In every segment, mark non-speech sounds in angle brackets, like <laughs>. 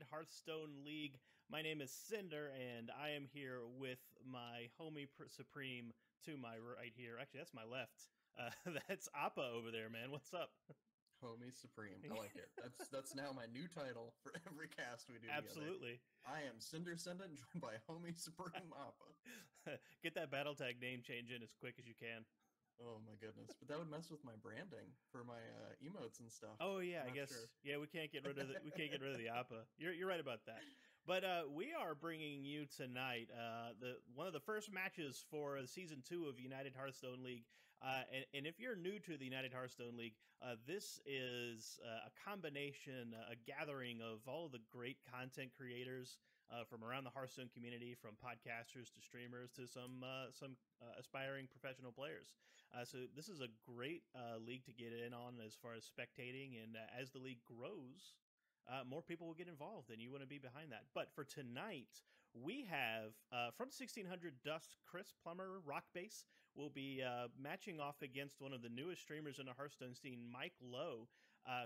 United Hearthstone League. My name is Cinder, and I am here with my homie supreme to my right here. Actually, that's my left. Uh, <laughs> that's Appa over there, man. What's up? Homie Supreme. I like it. <laughs> That's that's now my new title for every cast we do. Absolutely. Together. I am Cinder Sendant, <laughs> joined by Homie Supreme Appa. Get that battle tag name change in as quick as you can. Oh my goodness! But that would mess with my branding for my uh, emotes and stuff. Oh yeah, I guess sure. yeah we can't get rid of the, we can't get rid of the Appa. You're you're right about that. But uh, we are bringing you tonight uh, the one of the first matches for season two of United Hearthstone League. Uh, and, and, if you're new to the United Hearthstone League, uh, this is uh, a combination, a gathering of all of the great content creators uh, from around the Hearthstone community, from podcasters to streamers to some uh, some uh, aspiring professional players. Uh, so this is a great uh, league to get in on as far as spectating, and uh, as the league grows. more people will get involved, and you want to be behind that. But for tonight, we have from 1600 Dust, Chris Plummer, Rock Base will be matching off against one of the newest streamers in the Hearthstone scene, Mike Lowe,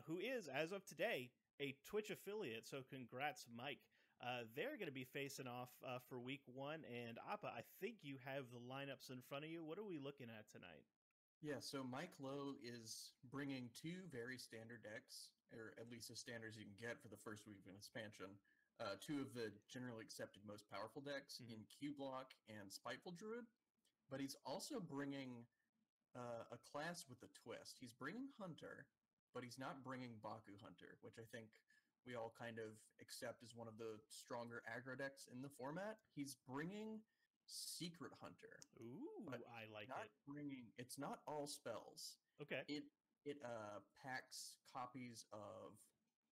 who is, as of today, a Twitch affiliate. So congrats, Mike. Uh, they're going to be facing off uh, for week one. And Appa, I think you have the lineups in front of you. What are we looking at tonight? Yeah, so Mike Lowe is bringing two very standard decks, or at least as standard as you can get for the first week of an expansion. Uh, two of the generally accepted most powerful decks mm-hmm. in Cubelock and Spiteful Druid. But he's also bringing uh, a class with a twist. He's bringing Hunter, but he's not bringing Baku Hunter, which I think we all kind of accept as one of the stronger aggro decks in the format. He's bringing Secret Hunter. Ooh, I like not it. Bringing it's not all spells. Okay. It it uh packs copies of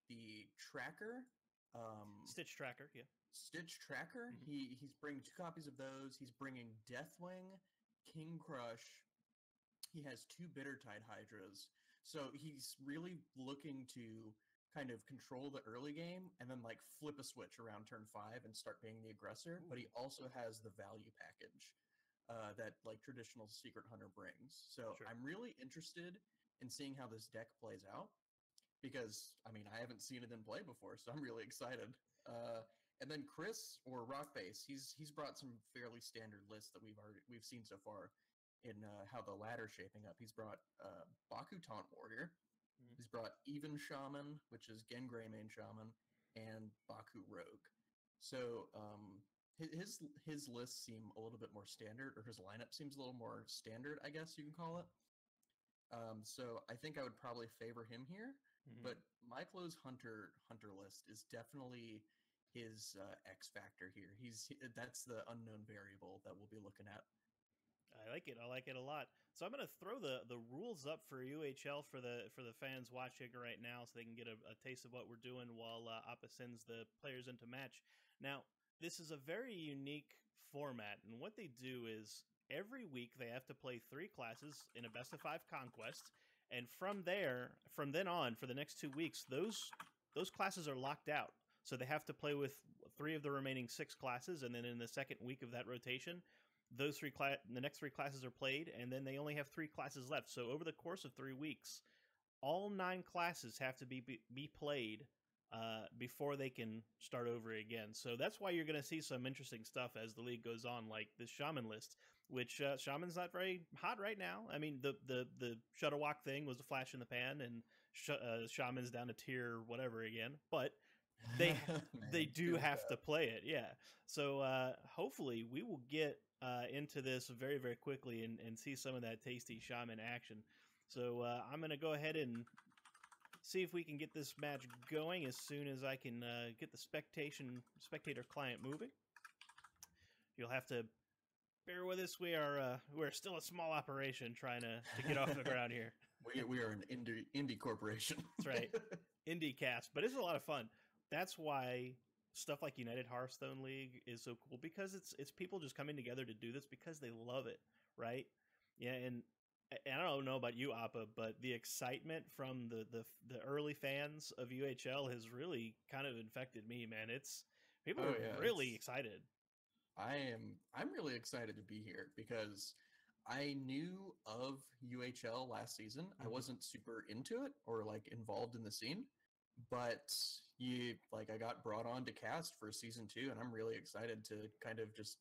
the tracker. Um, Stitch tracker, yeah. Stitch tracker. Mm-hmm. He he's bringing two copies of those. He's bringing Deathwing, King Krush. He has two Bittertide Hydras. So he's really looking to kind of control the early game and then like flip a switch around turn five and start being the aggressor. Ooh. But he also has the value package uh, that like traditional Secret Hunter brings. So sure. I'm really interested in seeing how this deck plays out because I mean I haven't seen it in play before, so I'm really excited. Uh, and then Chris or RockBass, he's he's brought some fairly standard lists that we've already we've seen so far in uh, how the ladder's shaping up. He's brought uh, Baku Taunt Warrior, Mm-hmm. He's brought Even Shaman, which is Genn Greymane Shaman, and Baku Rogue. So um, his his lists seem a little bit more standard, or his lineup seems a little more standard, I guess you can call it. Um, so I think I would probably favor him here. Mm-hmm. But Mike Lowe's Hunter Hunter list is definitely his uh, X factor here. He's that's the unknown variable that we'll be looking at. I like it. I like it a lot. So I'm going to throw the the rules up for UHL for the for the fans watching right now, so they can get a, a taste of what we're doing while uh, Appa sends the players into match. Now, this is a very unique format, and what they do is every week they have to play three classes in a best of five conquest, and from there, from then on, for the next two weeks, those those classes are locked out. So they have to play with three of the remaining six classes, and then in the second week of that rotation, those three class the next three classes are played and then they only have three classes left. So over the course of three weeks all nine classes have to be be, be played uh, before they can start over again. So that's why you're going to see some interesting stuff as the league goes on like this shaman list which uh, shaman's not very hot right now. I mean the the the Shudderwock thing was a flash in the pan and sh- uh, shaman's down to tier whatever again but they <laughs> they do have to play it yeah. So uh, hopefully we will get uh, into this very, very quickly and, and see some of that tasty shaman action. So uh, I'm going to go ahead and see if we can get this match going as soon as I can uh, get the spectation spectator client moving. You'll have to bear with us. We are uh, we're still a small operation trying to, to get off the ground here. <laughs> We, we are an indie indie corporation. That's right, <laughs> indie cast, but it's a lot of fun. That's why stuff like United Hearthstone League is so cool because it's it's people just coming together to do this because they love it, right? Yeah, and and I don't know about you, Appa, but the excitement from the the the early fans of UHL has really kind of infected me, man. It's people oh, are yeah, really excited. I am I'm really excited to be here because I knew of UHL last season. Mm-hmm. I wasn't super into it or like involved in the scene, but you like I got brought on to cast for season two, and I'm really excited to kind of just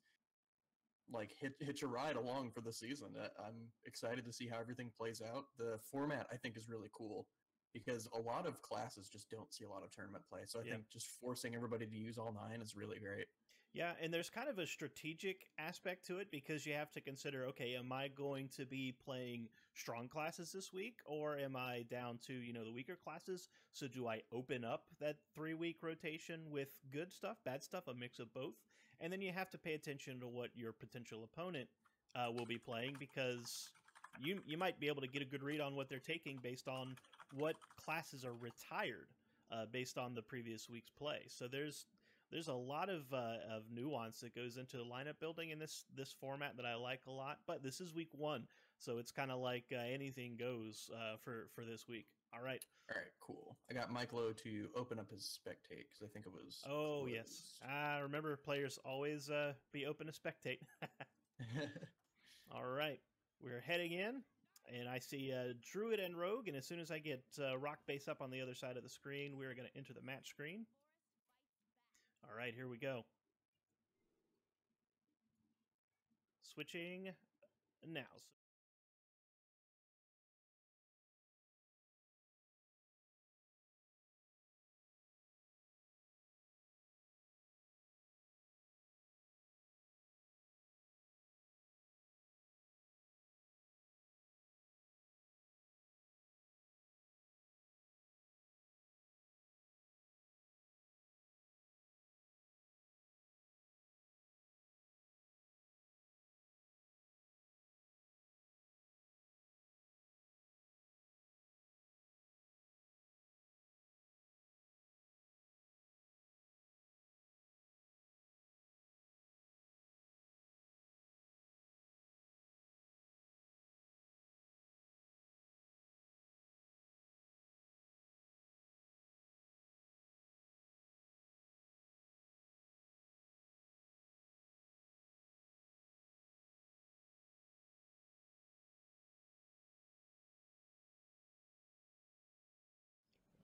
like hit hitch a ride along for the season. I'm excited to see how everything plays out. The format I think is really cool because a lot of classes just don't see a lot of tournament play. So I yeah. think just forcing everybody to use all nine is really great. Yeah, and there's kind of a strategic aspect to it because you have to consider okay, am I going to be playing strong classes this week or am I down to, you know, the weaker classes? So do I open up that 3-week rotation with good stuff, bad stuff, a mix of both? And then you have to pay attention to what your potential opponent uh, will be playing because you you might be able to get a good read on what they're taking based on what classes are retired uh, based on the previous week's play. So there's there's a lot of uh, of nuance that goes into the lineup building in this this format that I like a lot. But this is week one, so it's kind of like uh, anything goes uh, for for this week. All right. All right. Cool. I got Mike Lowe to open up his spectate because I think it was. Oh closed. yes. I remember players always uh, be open to spectate. <laughs> All right. We're heading in, and I see uh, Druid and Rogue. And as soon as I get uh, RockBass up on the other side of the screen, we're going to enter the match screen. All right, here we go. Switching now.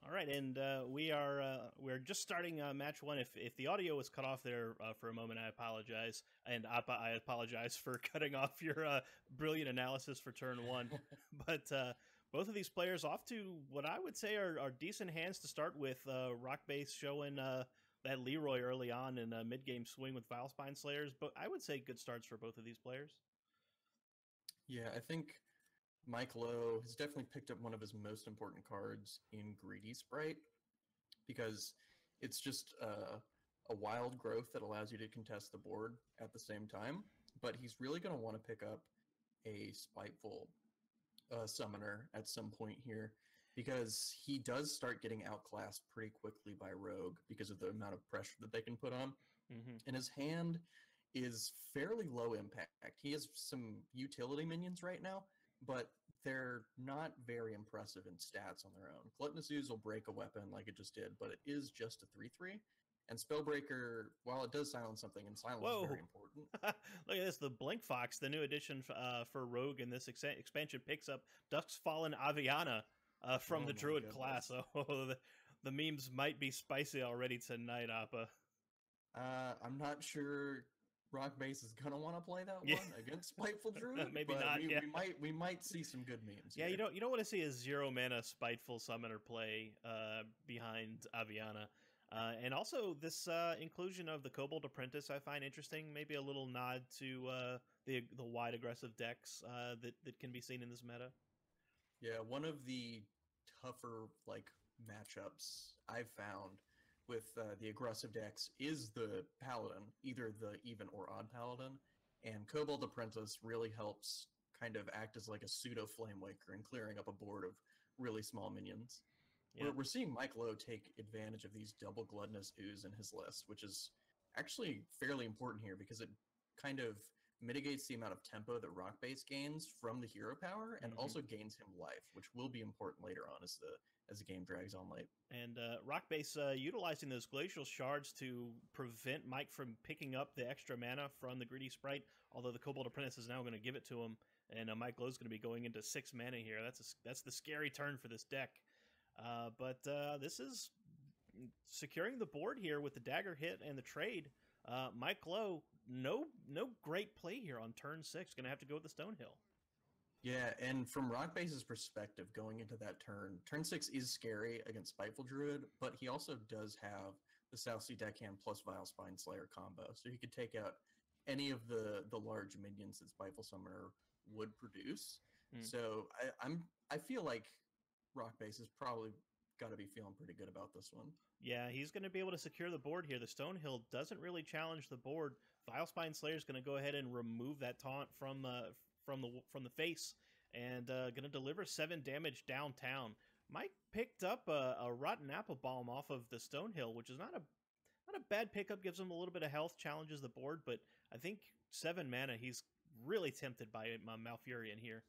All right, and uh, we are uh, we're just starting uh, match one. If if the audio was cut off there uh, for a moment, I apologize, and Appa, I apologize for <laughs> cutting off your uh, brilliant analysis for turn one. <laughs> but uh, both of these players off to what I would say are, are decent hands to start with. RockBass showing that Leeroy early on in a mid game swing with Vilespine Slayers, but I would say good starts for both of these players. Yeah, I think Mike Lowe has definitely picked up one of his most important cards in Greedy Sprite because it's just uh, a wild growth that allows you to contest the board at the same time. But he's really going to want to pick up a Spiteful uh, Summoner at some point here because he does start getting outclassed pretty quickly by Rogue because of the amount of pressure that they can put on. Mm-hmm. And his hand is fairly low impact. He has some utility minions right now, but they're not very impressive in stats on their own. Gluttonous Ooze will break a weapon like it just did, but it is just a 3 3. And Spellbreaker, while it does silence something, and silence Whoa. is very important. <laughs> Look at this. The Blink Fox, the new addition uh, for Rogue in this ex- expansion, picks up Dusk's Fallen Aviana uh, from oh the Druid goodness. class. <laughs> Oh, the, the, memes might be spicy already tonight, Appa. Uh, I'm not sure RockBass is gonna want to play that yeah. one against Spiteful <laughs> Druid. Maybe not. We, yeah. we, might we might see some good memes. Yeah, here. you don't you don't want to see a zero mana Spiteful Summoner play uh, behind Aviana. Uh, and also this uh, inclusion of the Kobold Apprentice, I find interesting. Maybe a little nod to uh, the the wide aggressive decks uh, that that can be seen in this meta. Yeah, one of the tougher like matchups I've found with uh, the aggressive decks is the paladin, either the even or odd paladin, and Kobold Apprentice really helps kind of act as like a pseudo flame waker and clearing up a board of really small minions. Yeah. We're, we're seeing Mike Lowe take advantage of these double gluttonous ooze in his list, which is actually fairly important here because it kind of mitigates the amount of tempo that RockBass gains from the hero power and mm-hmm. also gains him life which will be important later on as the as the game drags on late and uh, RockBass uh, utilizing those glacial shards to prevent mike from picking up the extra mana from the greedy sprite although the kobold apprentice is now going to give it to him and uh, mike lowe's going to be going into six mana here that's a, that's the scary turn for this deck Uh, but uh, this is securing the board here with the dagger hit and the trade. Uh, Mike Lowe, no no great play here on turn six. Going to have to go with the Stonehill. Yeah, and from RockBass's perspective, going into that turn, turn six is scary against Spiteful Druid, but he also does have the Southsea Deckhand plus Vile Spine Slayer combo, so he could take out any of the the large minions that Spiteful Summoner would produce. Mm. So I, I'm I feel like RockBass has probably got to be feeling pretty good about this one. Yeah, he's going to be able to secure the board here. The Stonehill doesn't really challenge the board. Vile Spine Slayer is going to go ahead and remove that taunt from uh, from the from the face and uh, going to deliver seven damage downtown. Mike picked up a, a, rotten apple bomb off of the Stonehill, which is not a not a bad pickup. Gives him a little bit of health, challenges the board, but I think seven mana. He's really tempted by my Malfurion here.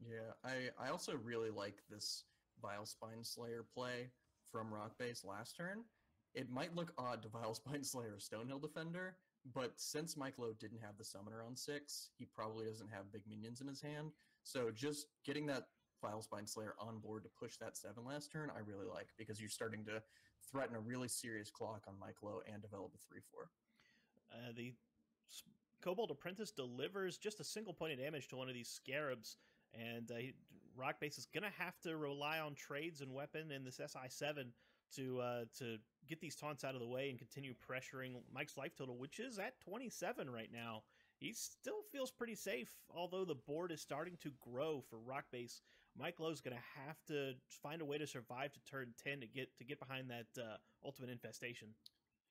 Yeah, I I also really like this Vile Spine Slayer play from RockBass last turn. It might look odd to <laughs> Vile Spine Slayer Stonehill Defender, but since Mike Lowe didn't have the summoner on six, he probably doesn't have big minions in his hand. So just getting that Vile Spine Slayer on board to push that seven last turn, I really like because you're starting to threaten a really serious clock on Mike Lowe and develop a 3 4. Uh, the Kobold Apprentice delivers just a single point of damage to one of these scarabs, and uh, RockBass is going to have to rely on trades and weapon in this SI7 to uh, to get these taunts out of the way and continue pressuring Mike's life total, which is at 27 right now. He still feels pretty safe, although the board is starting to grow for RockBass. Mike Lowe's going to have to find a way to survive to turn 10 to get to get behind that uh, ultimate infestation.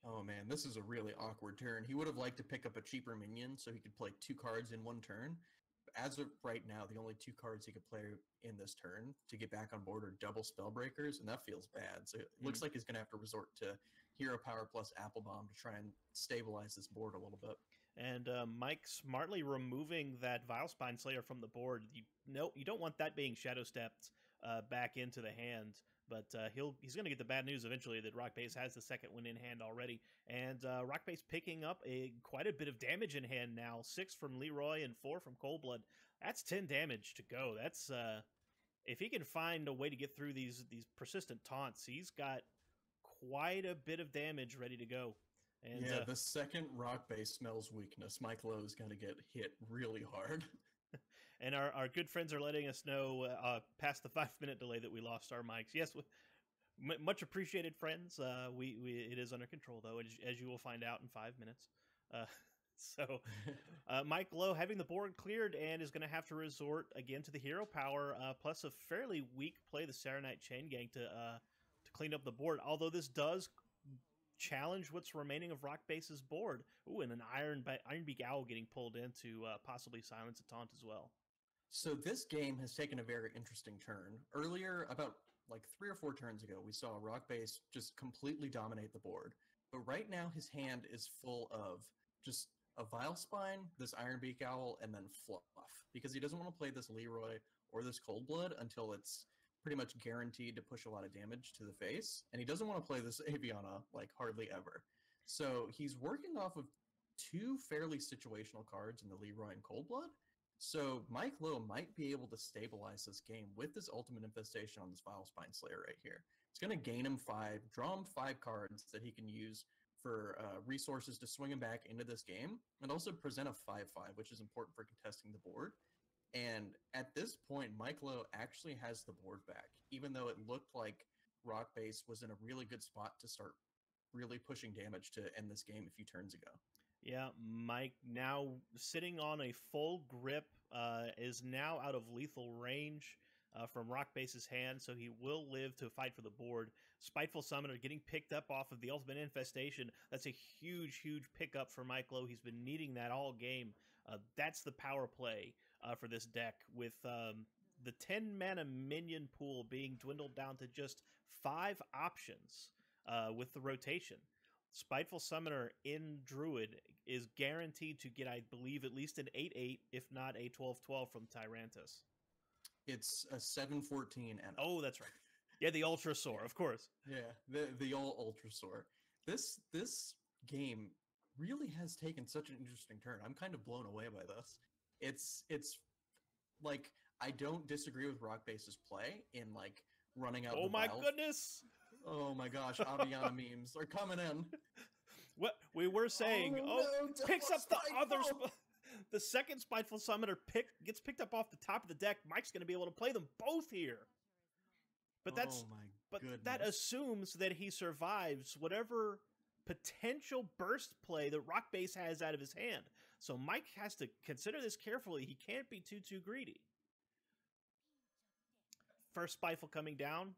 Oh man, this is a really awkward turn. He would have liked to pick up a cheaper minion so he could play two cards in one turn, as of right now, the only two cards he could play in this turn to get back on board are double Spellbreakers, and that feels bad. So it mm-hmm. looks like he's going to have to resort to Hero Power plus Apple Bomb to try and stabilize this board a little bit. And uh, Mike smartly removing that Vile Spine Slayer from the board. You no, you don't want that being shadow stepped uh, back into the hand. But uh, he'll he's going to get the bad news eventually that RockBass has the second win in hand already, and uh, RockBass picking up a quite a bit of damage in hand now. Six from Leeroy and four from Coldblood. That's ten damage to go. That's uh, if he can find a way to get through these these persistent taunts, he's got quite a bit of damage ready to go. And, yeah, uh, the second RockBass smells weakness, Mike Lowe is going to get hit really hard. <laughs> and our, our good friends are letting us know uh, uh, past the <laughs> five minute delay that we lost our mics. Yes, m- much appreciated, friends. Uh, we, we it is under control though, as, as you will find out in five minutes. Uh, <laughs> so, <laughs> uh, Mike Lowe having the board cleared and is going to have to resort again to the hero power, uh, plus a fairly weak play, the Saronite Chain Gang, to to clean up the board. Although this does challenge what's remaining of RockBass's board. Ooh, and an Iron Ironbeak Owl getting pulled in to uh, possibly silence a taunt as well. So this game has taken a very interesting turn. Earlier, about like three or four turns ago, we saw RockBass just completely dominate the board. But right now, his hand is full of just a Vile Spine, this Ironbeak Owl, and then Fluff. Because he doesn't want to play this Leeroy or this Coldblood until it's pretty much guaranteed to push a lot of damage to the face, and he doesn't want to play this <laughs> Aviana like hardly ever. So he's working off of two fairly situational cards in the Leeroy and Coldblood. So Mike Lowe might be able to stabilize this game with this Ultimate Infestation on this Vile Spine Slayer right here. It's going to gain him five, draw him five cards that he can use for uh, resources to swing him back into this game, and also present a 5 5, which is important for contesting the board. And at this point, Mike Lowe actually has the board back, even though it looked like RockBass was in a really good spot to start really pushing damage to end this game a few turns ago. Yeah, Mike now sitting on a full grip uh, is now out of lethal range uh, from RockBass's hand, so he will live to fight for the board. Spiteful Summoner getting picked up off of the Ultimate Infestation. That's a huge, huge pickup for Mike Lowe. He's been needing that all game. Uh, that's the power play uh, for this deck, with um, the 10 mana minion pool being dwindled down to just five options uh, with the rotation. Spiteful Summoner in Druid is guaranteed to get, I believe, at least an 8 8, if not a 12 12 from Tyrantus. It's a 7 14 and Oh, that's right. Yeah, the Ultrasaur, of course. Yeah, the the all Ultrasaur. This this game really has taken such an interesting turn. I'm kind of blown away by this it's it's like I don't disagree with RockBass's play in like running out. Oh my goodness! Oh my gosh, Aviana <laughs> memes are coming in. What we were saying? Oh, oh no, picks up the other. Sp- <laughs> the second spiteful summoner pick gets picked up off the top of the deck. Mike's going to be able to play them both here. But that's oh my but goodness. that assumes that he survives whatever potential burst play that RockBass has out of his hand. So Mike has to consider this carefully. He can't be too too greedy. First spiteful coming down,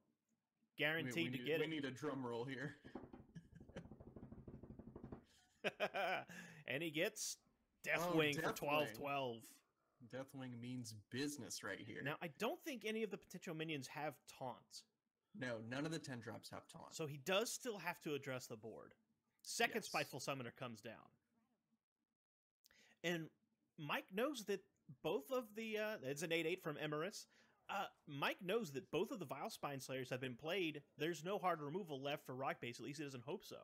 guaranteed we to need, get we it. We need a drum roll here. <laughs> and he gets Oh, Deathwing for Deathwing. 12 12. Deathwing means business right here. Now, I don't think any of the potential minions have taunts. no, none of the ten drops have taunt. So he does still have to address the board. Second Yes. Spiteful Summoner comes down. And Mike knows that both of the. Uh, it's an 8 8 from Emeriss. Uh, Mike knows that both of the Vile Spine Slayers have been played. There's no hard removal left for RockBass. At least he doesn't hope so.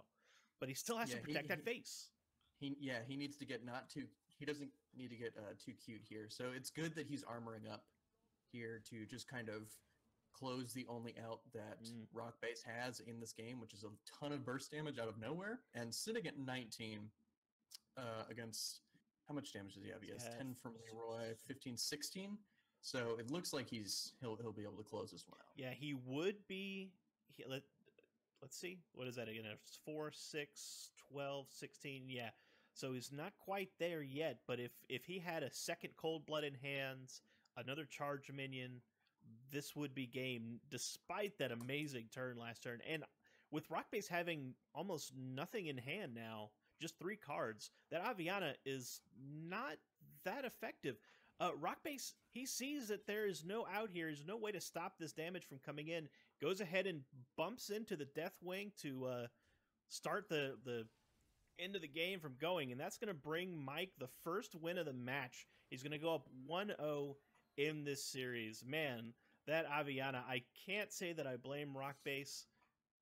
But he still has Yeah, to he- protect that he- face. He yeah, he needs to get not too. He doesn't need to get uh, too cute here. So it's good that he's armoring up here to just kind of close the only out that Mm. RockBass has in this game, which is a ton of burst damage out of nowhere. And sitting at 19 uh, against how much damage does he have? He has 10 from Leeroy, 15, 16. So it looks like he's he'll he'll be able to close this one out. Yeah, he would be. He, let, let's see. What is that again? It's 4, 6, 12, 16. Yeah. So he's not quite there yet, but if if he had a second cold blood in hands, another charge minion, this would be game despite that amazing turn last turn. And with RockBass having almost nothing in hand now, just three cards, that Aviana is not that effective. Uh, RockBass, he sees that there is no out here, there's no way to stop this damage from coming in, goes ahead and bumps into the Death Wing to uh, start the, the end of the game from going, and that's going to bring Mike the first win of the match. He's going to go up 1 0 in this series. Man, that Aviana, I can't say that I blame RockBass.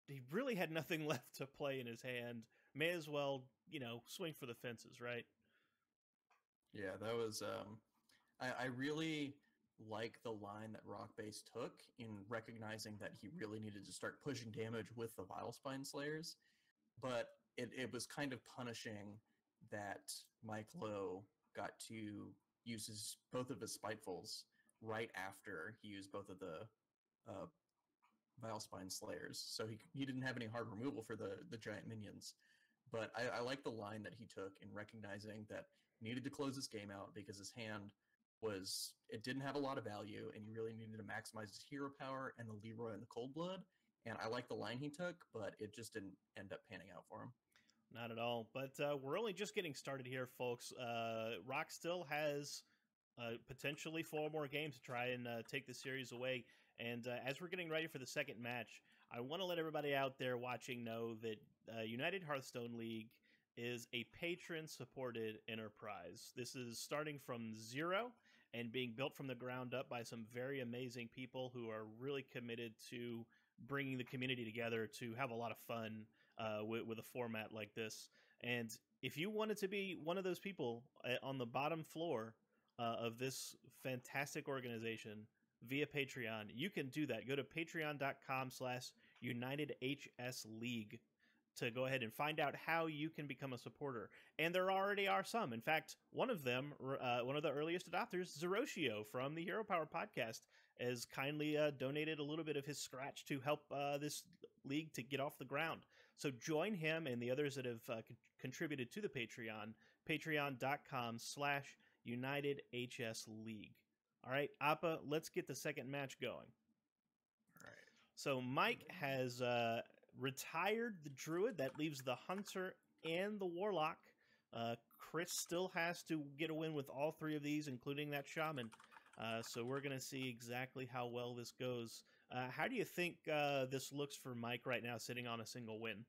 He really had nothing <laughs> left to play in his hand. May as well, you know, swing for the fences, right? Yeah, that was. Um, I, I really like the line that RockBass took in recognizing that he really needed to start pushing damage with the Vile Spine Slayers, but it, it was kind of punishing that Mike Lowe got to use his both of his spitefuls right after he used both of the uh, Vile Spine Slayers, so he he didn't have any hard removal for the the giant minions. But I, I like the line that he took in recognizing that needed to close this game out because his hand was it didn't have a lot of value and you really needed to maximize his hero power and the Leeroy and the Cold Blood. And I like the line he took, but it just didn't end up panning out for him. Not at all. But uh, we're only just getting started here, folks. Uh, Rock still has uh, potentially four more games to try and uh, take the series away. And uh, as we're getting ready for the second match, I want to let everybody out there watching know that uh, United Hearthstone League is a patron supported enterprise. This is starting from zero and being built from the ground up by some very amazing people who are really committed to bringing the community together to have a lot of fun uh, with, with a format like this. And if you wanted to be one of those people uh, on the bottom floor uh, of this fantastic organization via Patreon, you can do that. Go to patreon.com slash UnitedHS League to go ahead and find out how you can become a supporter. And there already are some. In fact, one of them, uh, one of the earliest adopters, Zeroshio from the Hero Power podcast, has kindly uh, donated a little bit of his scratch to help uh, this league to get off the ground. So join him and the others that have uh, con- contributed to the Patreon, patreon.com slash UnitedHS League. All right, Appa, let's get the second match going. All right. So Mike has uh, retired the druid. That leaves the hunter and the warlock. Uh, Chris still has to get a win with all three of these, including that shaman. Uh, so we're going to see exactly how well this goes. Uh, how do you think uh, this looks for Mike right now, sitting on a single win?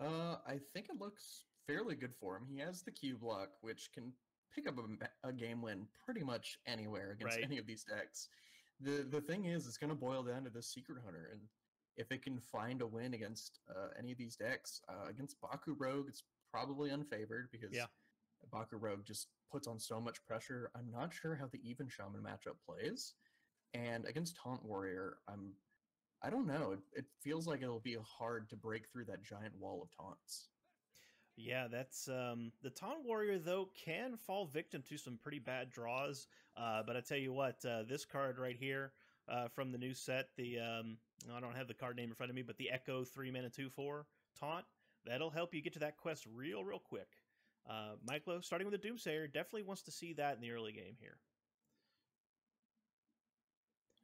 Uh, I think it looks fairly good for him. He has the Cubelock, which can pick up a, a game win pretty much anywhere against Right. any of these decks. The the thing is, it's going to boil down to the Secret Hunter, and if it can find a win against uh, any of these decks, uh, against Baku Rogue, it's probably unfavored because Yeah. Baku Rogue just puts on so much pressure. I'm not sure how the Even Shaman matchup plays, and against Taunt Warrior, I'm I don't know. It, it feels like it'll be hard to break through that giant wall of taunts. Yeah, that's um, the Taunt Warrior though can fall victim to some pretty bad draws. Uh, but I tell you what, uh, this card right here uh, from the new set, the um, I don't have the card name in front of me, but the Echo three mana two four taunt that'll help you get to that quest real real quick. Uh, Mike Lowe, starting with the Doomsayer, definitely wants to see that in the early game here.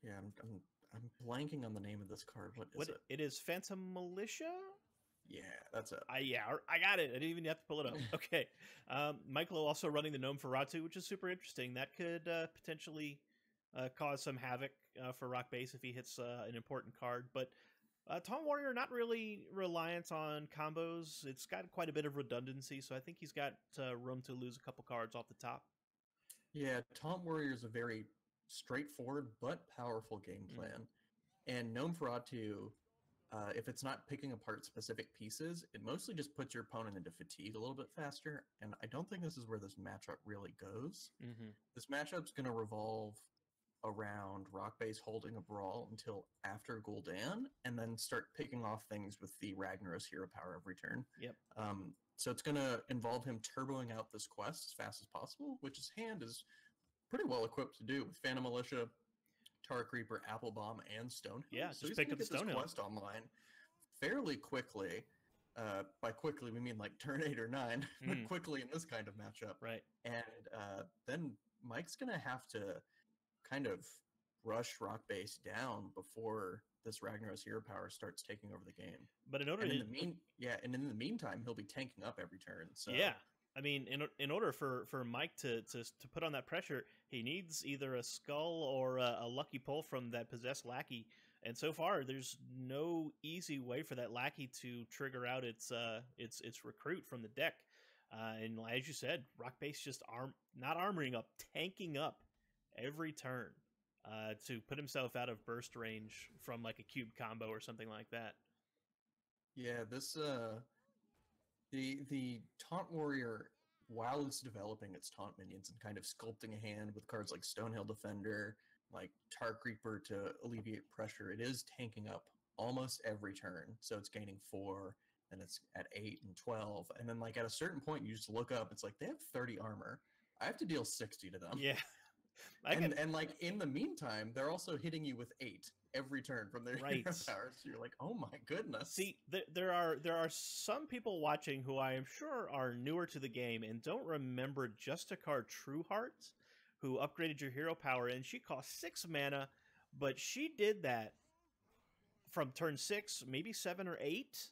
Yeah, I'm, I'm, I'm blanking on the name of this card. What is what, it? It is Phantom Militia. Yeah, that's it. I yeah, I got it. I didn't even have to pull it up. <laughs> okay, um, Michael also running the Gnome-Feratu, which is super interesting. That could uh, potentially uh, cause some havoc uh, for RockBass if he hits uh, an important card. But uh, Taunt Warrior not really reliant on combos. It's got quite a bit of redundancy, so I think he's got uh, room to lose a couple cards off the top. Yeah, Taunt Warrior is a very straightforward but powerful game Mm. plan. And Gnome-Feratu, uh, if it's not picking apart specific pieces, it mostly just puts your opponent into fatigue a little bit faster. And I don't think this is where this matchup really goes. Mm-hmm. This matchup's going to revolve around RockBass holding a brawl until after Gul'dan, and then start picking off things with the Ragnaros hero power every turn. Yep. Um, so it's going to involve him turboing out this quest as fast as possible, which his hand is pretty well equipped to do with Phantom Militia, Tar Creeper, Apple Bomb, and Stonehill. Yeah, so just he's pick up the get this quest online fairly quickly. Uh, by quickly, we mean like turn eight or nine, <laughs> but Mm. quickly in this kind of matchup. Right. And uh, then Mike's gonna have to kind of rush RockBass down before this Ragnaros hero power starts taking over the game. But in order And to in the mean, yeah, and in the meantime, he'll be tanking up every turn. So Yeah. I mean, in, in order for, for Mike to, to, to put on that pressure, he needs either a skull or a, a lucky pull from that possessed lackey. And so far, there's no easy way for that lackey to trigger out its uh, its its recruit from the deck. Uh, and as you said, RockBass just arm not armoring up, tanking up every turn uh, to put himself out of burst range from like a cube combo or something like that. Yeah, this uh the the taunt warrior while it's developing its taunt minions and kind of sculpting a hand with cards like Stonehill Defender, like Tar Creeper to alleviate pressure, it is tanking up almost every turn. So it's gaining four, and it's at eight and twelve. And then like at a certain point you just look up, it's like they have 30 armor. I have to deal 60 to them. Yeah, <laughs> <laughs> and, and like in the meantime, they're also hitting you with eight every turn from their <laughs> hero Right. powers. So you're like, oh my goodness. See, there, there are there are some people watching who I am sure are newer to the game and don't remember just a card True Heart, who upgraded your hero power, and she cost six mana, but she did that from turn six, maybe seven or eight,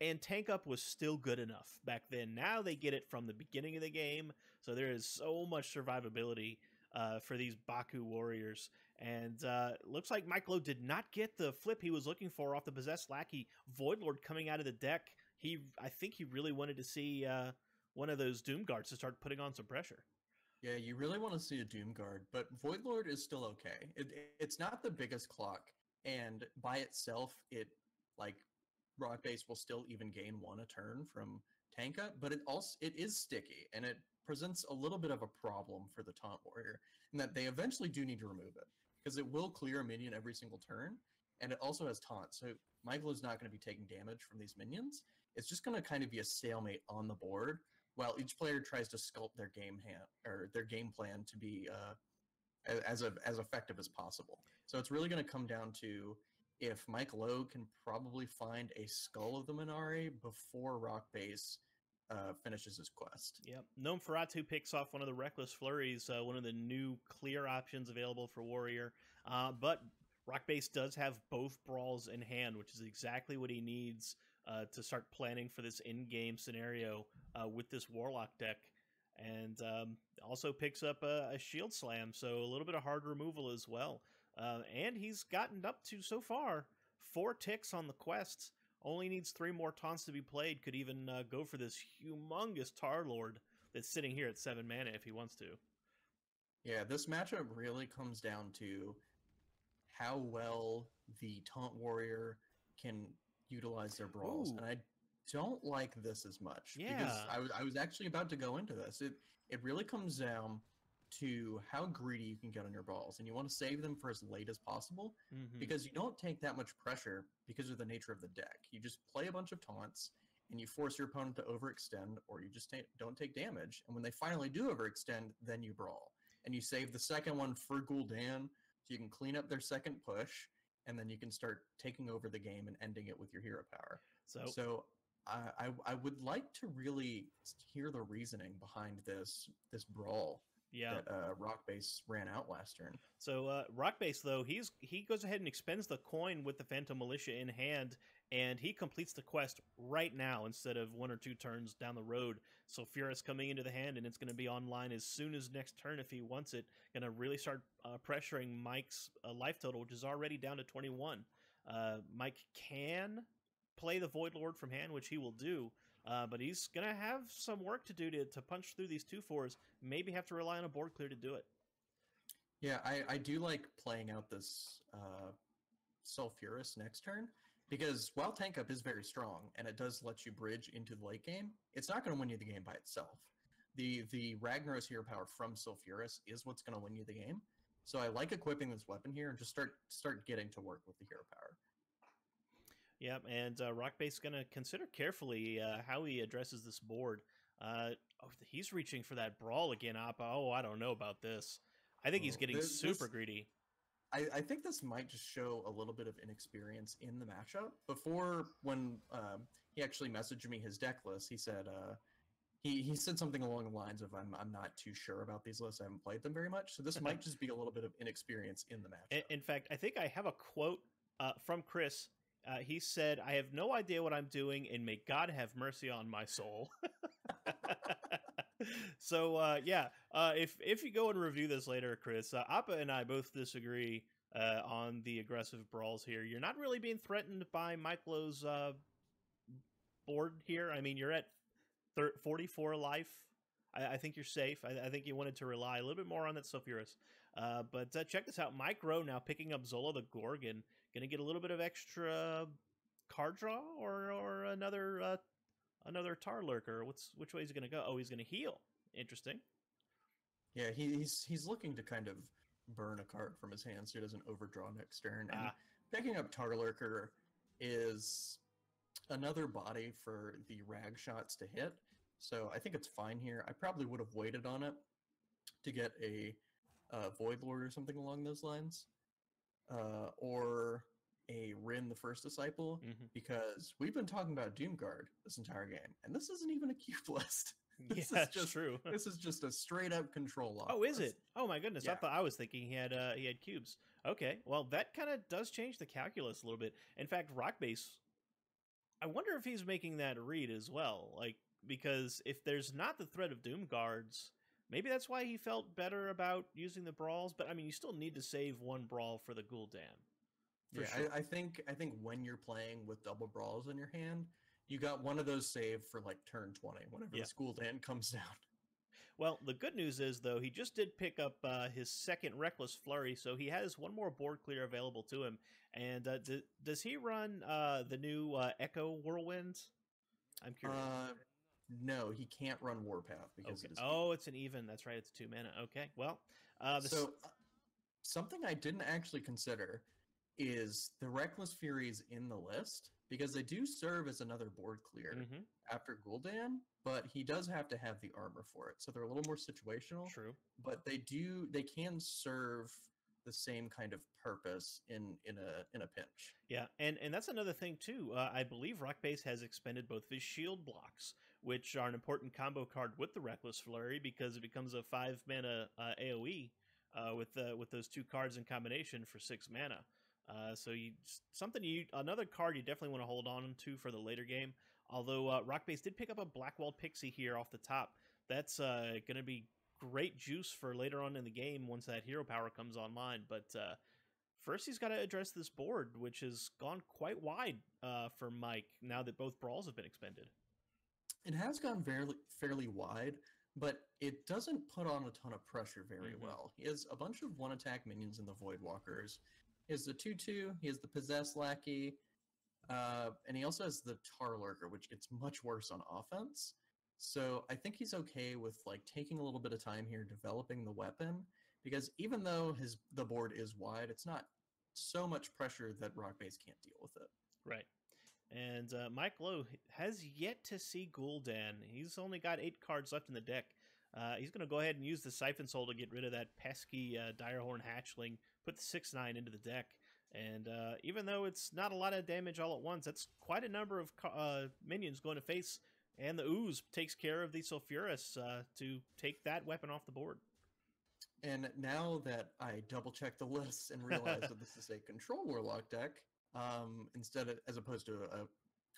and tank up was still good enough back then. Now they get it from the beginning of the game, so there is so much survivability uh, for these Baku warriors. And uh, looks like Mike Lowe did not get the flip he was looking for off the possessed lackey Void Lord coming out of the deck. He, I think, he really wanted to see uh, one of those Doom Guards to start putting on some pressure. Yeah, you really want to see a Doom Guard, but Void Lord is still okay. It, it's not the biggest clock, and by itself, it like RockBass will still even gain one a turn from Tanka, but it also it is sticky, and it presents a little bit of a problem for the Taunt Warrior, in that they eventually do need to remove it because it will clear a minion every single turn, and it also has taunt. So Michael is not going to be taking damage from these minions. It's just going to kind of be a stalemate on the board while each player tries to sculpt their game hand or their game plan to be uh, as as effective as possible. So it's really going to come down to if Mike Lowe can probably find a skull of the Man'ari before RockBass uh, finishes his quest. Yep. Gnome Feratu picks off one of the Reckless Flurries, uh, one of the new clear options available for Warrior. Uh, but RockBass does have both brawls in hand, which is exactly what he needs uh, to start planning for this in-game scenario uh, with this Warlock deck. And um, also picks up a, a Shield Slam, so a little bit of hard removal as well. Uh, and he's gotten up to so far four ticks on the quests. Only needs three more taunts to be played. Could even uh, go for this humongous Tar Lord that's sitting here at seven mana if he wants to. Yeah, this matchup really comes down to how well the Taunt Warrior can utilize their brawls, Ooh. and I don't like this as much because Yeah. I was I was actually about to go into this. It it really comes down to how greedy you can get on your balls, and you want to save them for as late as possible Mhm. because you don't take that much pressure because of the nature of the deck. You just play a bunch of taunts and you force your opponent to overextend, or you just ta- don't take damage. And when they finally do overextend, then you brawl and you save the second one for Gul'dan so you can clean up their second push, and then you can start taking over the game and ending it with your hero power. So, So I, I I would like to really hear the reasoning behind this this brawl yeah. that uh, RockBass ran out last turn. So uh, RockBass though he's he goes ahead and expends the coin with the Phantom Militia in hand, and he completes the quest right now instead of one or two turns down the road. Sulfuras coming into the hand, and it's going to be online as soon as next turn if he wants it. Going to really start uh, pressuring Mike's uh, life total, which is already down to twenty one. Uh, Mike can play the Void Lord from hand, which he will do. Uh, but he's gonna have some work to do to, to punch through these two fours. Maybe have to rely on a board clear to do it. Yeah, I, I do like playing out this uh, Sulfuras next turn because while Tank Up is very strong and it does let you bridge into the late game, it's not going to win you the game by itself. The the Ragnaros hero power from Sulfuras is what's going to win you the game. So I like equipping this weapon here and just start start getting to work with the hero power. Yep, and uh, RockBass's going to consider carefully uh, how he addresses this board. Uh, oh, he's reaching for that brawl again, Appa. Oh, I don't know about this. I think he's Oh, getting this- super greedy. I, I think this might just show a little bit of inexperience in the matchup. Before, when um, he actually messaged me his deck list, he said uh, he he said something along the lines of "I'm I'm not too sure about these lists. I haven't played them very much, so this might <laughs> just be a little bit of inexperience in the In, matchup." in fact, I think I have a quote uh, from Chris. Uh, he said, "I have no idea what I'm doing, and may God have mercy on my soul." <laughs> so uh, yeah, uh, if if you go and review this later, Chris, uh, Appa and I both disagree uh, on the aggressive brawls here. You're not really being threatened by Michael's uh, board here. I mean, you're at thir- 44 life. I, I think you're safe. I, I think you wanted to rely a little bit more on that Sulfuras. Uh, but uh, check this out. Mike Lowe now picking up Zola the Gorgon. Going to get a little bit of extra card draw or, or another uh, another Tar Lurker. What's Which way is he going to go? Oh, he's going to heal. Interesting. yeah, he, he's he's looking to kind of burn a card from his hand so he doesn't overdraw next turn. And Ah. picking up tar lurker is another body for the rag shots to hit. So I think it's fine here. I probably would have waited on it to get a uh, Void Lord or something along those lines, uh, or a Rin the First Disciple, hmm because we've been talking about Doomguard this entire game, and this isn't even a cube <laughs> list. Yeah, This is that's just- true. this is just a straight up control lock. Oh, is list. it? Oh my goodness! I thought I was thinking he had uh, he had cubes. Okay, well that kind of does change the calculus a little bit. In fact, RockBass, I wonder if he's making that read as well. Like because if there's not the threat of Doom guards, maybe that's why he felt better about using the brawls. But I mean, you still need to save one brawl for the Gul'dan. For yeah, sure. I, I think I think when you're playing with double brawls in your hand, you got one of those saved for like turn twenty, whenever Yeah. the school dan comes down. Well, the good news is though he just did pick up uh, his second reckless flurry, so he has one more board clear available to him. And uh, d- does he run uh, the new uh, Echo Whirlwind? I'm curious. No, he can't run Warpath because Okay. it is. Oh, it's an even. That's right. It's two mana. Okay. Well, uh, the s- so uh, something I didn't actually consider is the Reckless Flurries in the list because they do serve as another board clear Mhm, after Gul'dan, but he does have to have the armor for it, so they're a little more situational. true. but they do they can serve the same kind of purpose in in a in a pinch. Yeah, and and that's another thing too. Uh, I believe RockBass has expended both of his shield blocks, which are an important combo card with the Reckless Flurry because it becomes a five mana uh, AOE uh, with uh, with those two cards in combination for six mana. Uh, so you something you another card you definitely want to hold on to for the later game. Although uh, RockBass did pick up a Blackwald Pixie here off the top, that's going to be great juice for later on in the game once that hero power comes online. But First, he's got to address this board, which has gone quite wide for Mike now that both brawls have been expended. It has gone fairly fairly wide, but it doesn't put on a ton of pressure very Mhm. well. He has a bunch of one attack minions in the Void Walkers. He has the two two. He has the Possess lackey, uh, and he also has the Tar Lurker, which gets much worse on offense. So I think he's okay with like taking a little bit of time here developing the weapon because even though his the board is wide, it's not so much pressure that RockBass can't deal with it. Right. And uh, Mike Lowe has yet to see Gul'dan. He's only got eight cards left in the deck. Uh, he's going to go ahead and use the Siphon Soul to get rid of that pesky uh, Direhorn Hatchling, put the 6 9 into the deck. And uh, even though it's not a lot of damage all at once, that's quite a number of uh, minions going to face. And the Ooze takes care of the Sulfuras uh, to take that weapon off the board. And now that I double check the lists and realize that this is a <laughs> control warlock deck, um, instead of as opposed to a,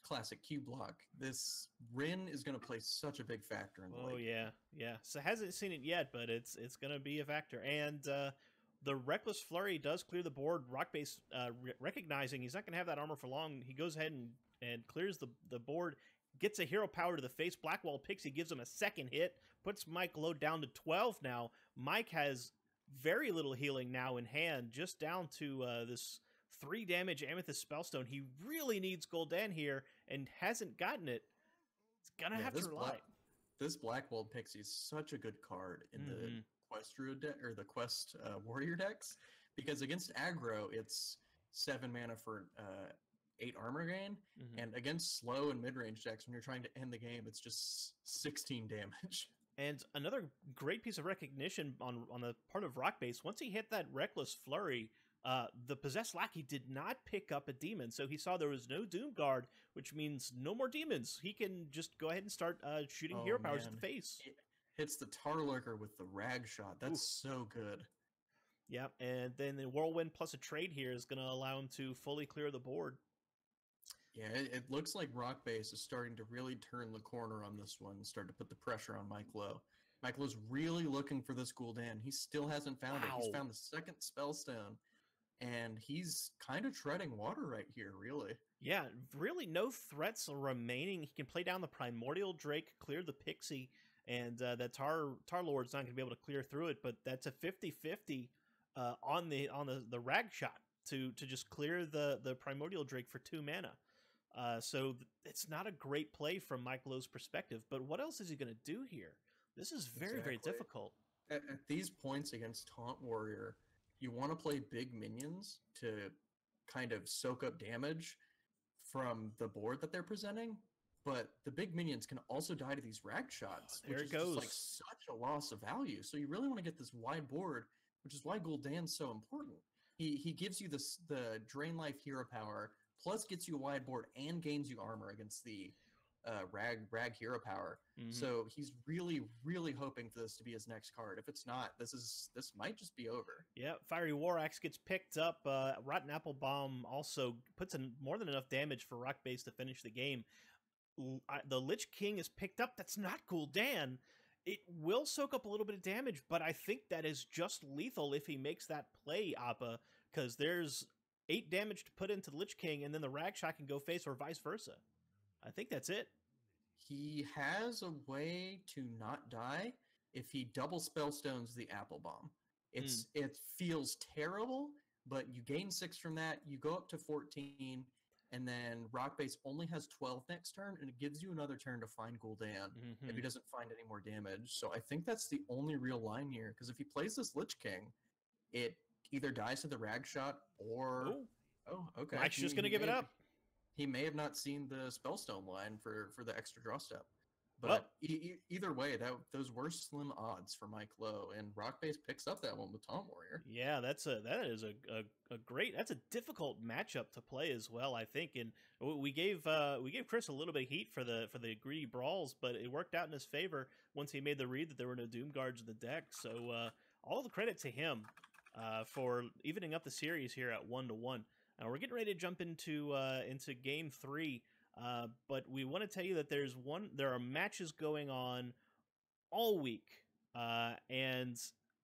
classic Cubelock, this Rin is going to play such a big factor in the Oh yeah, yeah. So hasn't seen it yet, but it's it's going to be a factor. And uh, the Reckless Flurry does clear the board. RockBass uh, re- recognizing he's not going to have that armor for long, he goes ahead and, and clears the, the board, gets a hero power to the face. Blackwald Pixie gives him a second hit, puts Mike Lowe down to 12 now. Mike has very little healing now in hand, just down to uh, this three damage Amethyst Spellstone. He really needs Gul'dan here and hasn't gotten it. He's gonna Yeah, have to rely. black- This Blackwald Pixie is such a good card in the Mhm. Quest deck or the Quest uh, Warrior decks because against aggro, it's seven mana for uh, eight armor gain, Mhm. and against slow and mid range decks, when you're trying to end the game, it's just 16 damage. <laughs> And another great piece of recognition on on the part of RockBass, once he hit that reckless flurry, uh, the possessed lackey did not pick up a demon, so he saw there was no doom guard, which means no more demons. He can just go ahead and start uh, shooting Oh, hero powers in the man. face. Hits the Tar Lurker with the rag shot. That's so good. Yeah, and then the whirlwind plus a trade here is going to allow him to fully clear the board. Yeah, it, it looks like RockBass is starting to really turn the corner on this one and start to put the pressure on Mike Lowe. Mike Lowe's really looking for this Gul'dan. He still hasn't found it. He's found the second Spellstone, and he's kind of treading water right here, really. Yeah, really no threats remaining. He can play down the primordial drake, clear the pixie, and uh, that tar tar lord's not going to be able to clear through it. But that's a 50-50 uh, on the on the the rag shot to to just clear the the primordial drake for two mana. Uh, so th- it's not a great play from Mike Lowe's perspective. But what else is he going to do here? This is very very difficult. At, at these points against Taunt Warrior, you want to play big minions to kind of soak up damage from the board that they're presenting. But the big minions can also die to these rag shots, There which it is just like such a loss of value. So you really want to get this wide board, which is why Gul'dan's so important. He he gives you this the drain life hero power, plus gets you a wide board and gains you armor against the uh, rag rag hero power. Mhm. So he's really, really hoping for this to be his next card. If it's not, this is this might just be over. Yeah, Fiery War Axe gets picked up. Uh, Rotten Applebaum also puts in more than enough damage for RockBass to finish the game. I- the Lich King is picked up. That's not cool, Dan. It will soak up a little bit of damage, but I think that is just lethal if he makes that play, Appa, because there's eight damage to put into the Lich King, and then the Rag Shot can go face or vice versa. I think that's it. He has a way to not die if he double spellstones the Applebaum. It's it feels terrible, but you gain six from that. You go up to fourteen, and then RockBass only has twelve next turn, and it gives you another turn to find Gul'dan. if Mhm. he doesn't find any more damage. So I think that's the only real line here. Because if he plays this Lich King, it either dies to the rag shot or Oh, oh, okay. Mike's just going to give it up. He may have not seen the spellstone line for for the extra draw step. But Well- e- either way, that those were slim odds for Mike Lowe, and RockBass picks up that one with Taunt Warrior. Yeah, that's a that is a, a, a great that's a difficult matchup to play as well. I think, and we gave uh, we gave Chris a little bit of heat for the for the greedy brawls, but it worked out in his favor once he made the read that there were no doom guards in the deck. So uh, all the credit to him uh, for evening up the series here at one to one. Now we're getting ready to jump into uh, into game three, uh, but we want to tell you that there's one there are matches going on all week, uh, and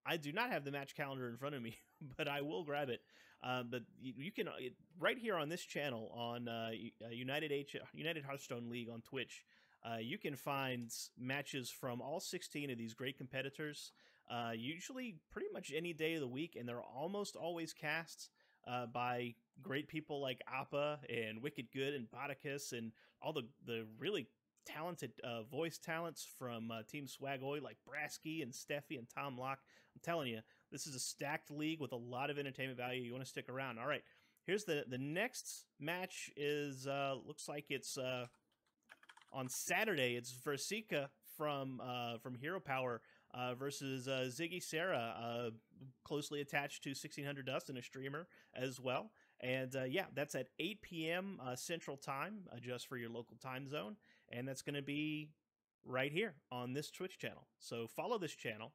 I do not have the match calendar in front of me, <laughs> but I will grab it. Uh, but you, you can uh, it, right here on this channel on uh, uh, United H United Hearthstone League on Twitch. Uh, you can find matches from all 16 of these great competitors, uh, usually pretty much any day of the week, and they're almost always cast uh, by great people like Appa and Wicked Good and Bodicus and all the, the really talented uh, voice talents from uh, Team Swagoy like Brasky and Steffi and Tom Locke. I'm telling you, this is a stacked league with a lot of entertainment value. You want to stick around. All right, here's the the next match. Is uh, looks like it's uh, on Saturday. It's Versica from uh, from Hero Power uh, versus uh, Ziggy Sarah, uh, closely attached to 1600 Dust and a streamer as well. And uh, yeah, that's at 8 p.m. Uh, Central Time, just for your local time zone. And that's going to be right here on this Twitch channel. So follow this channel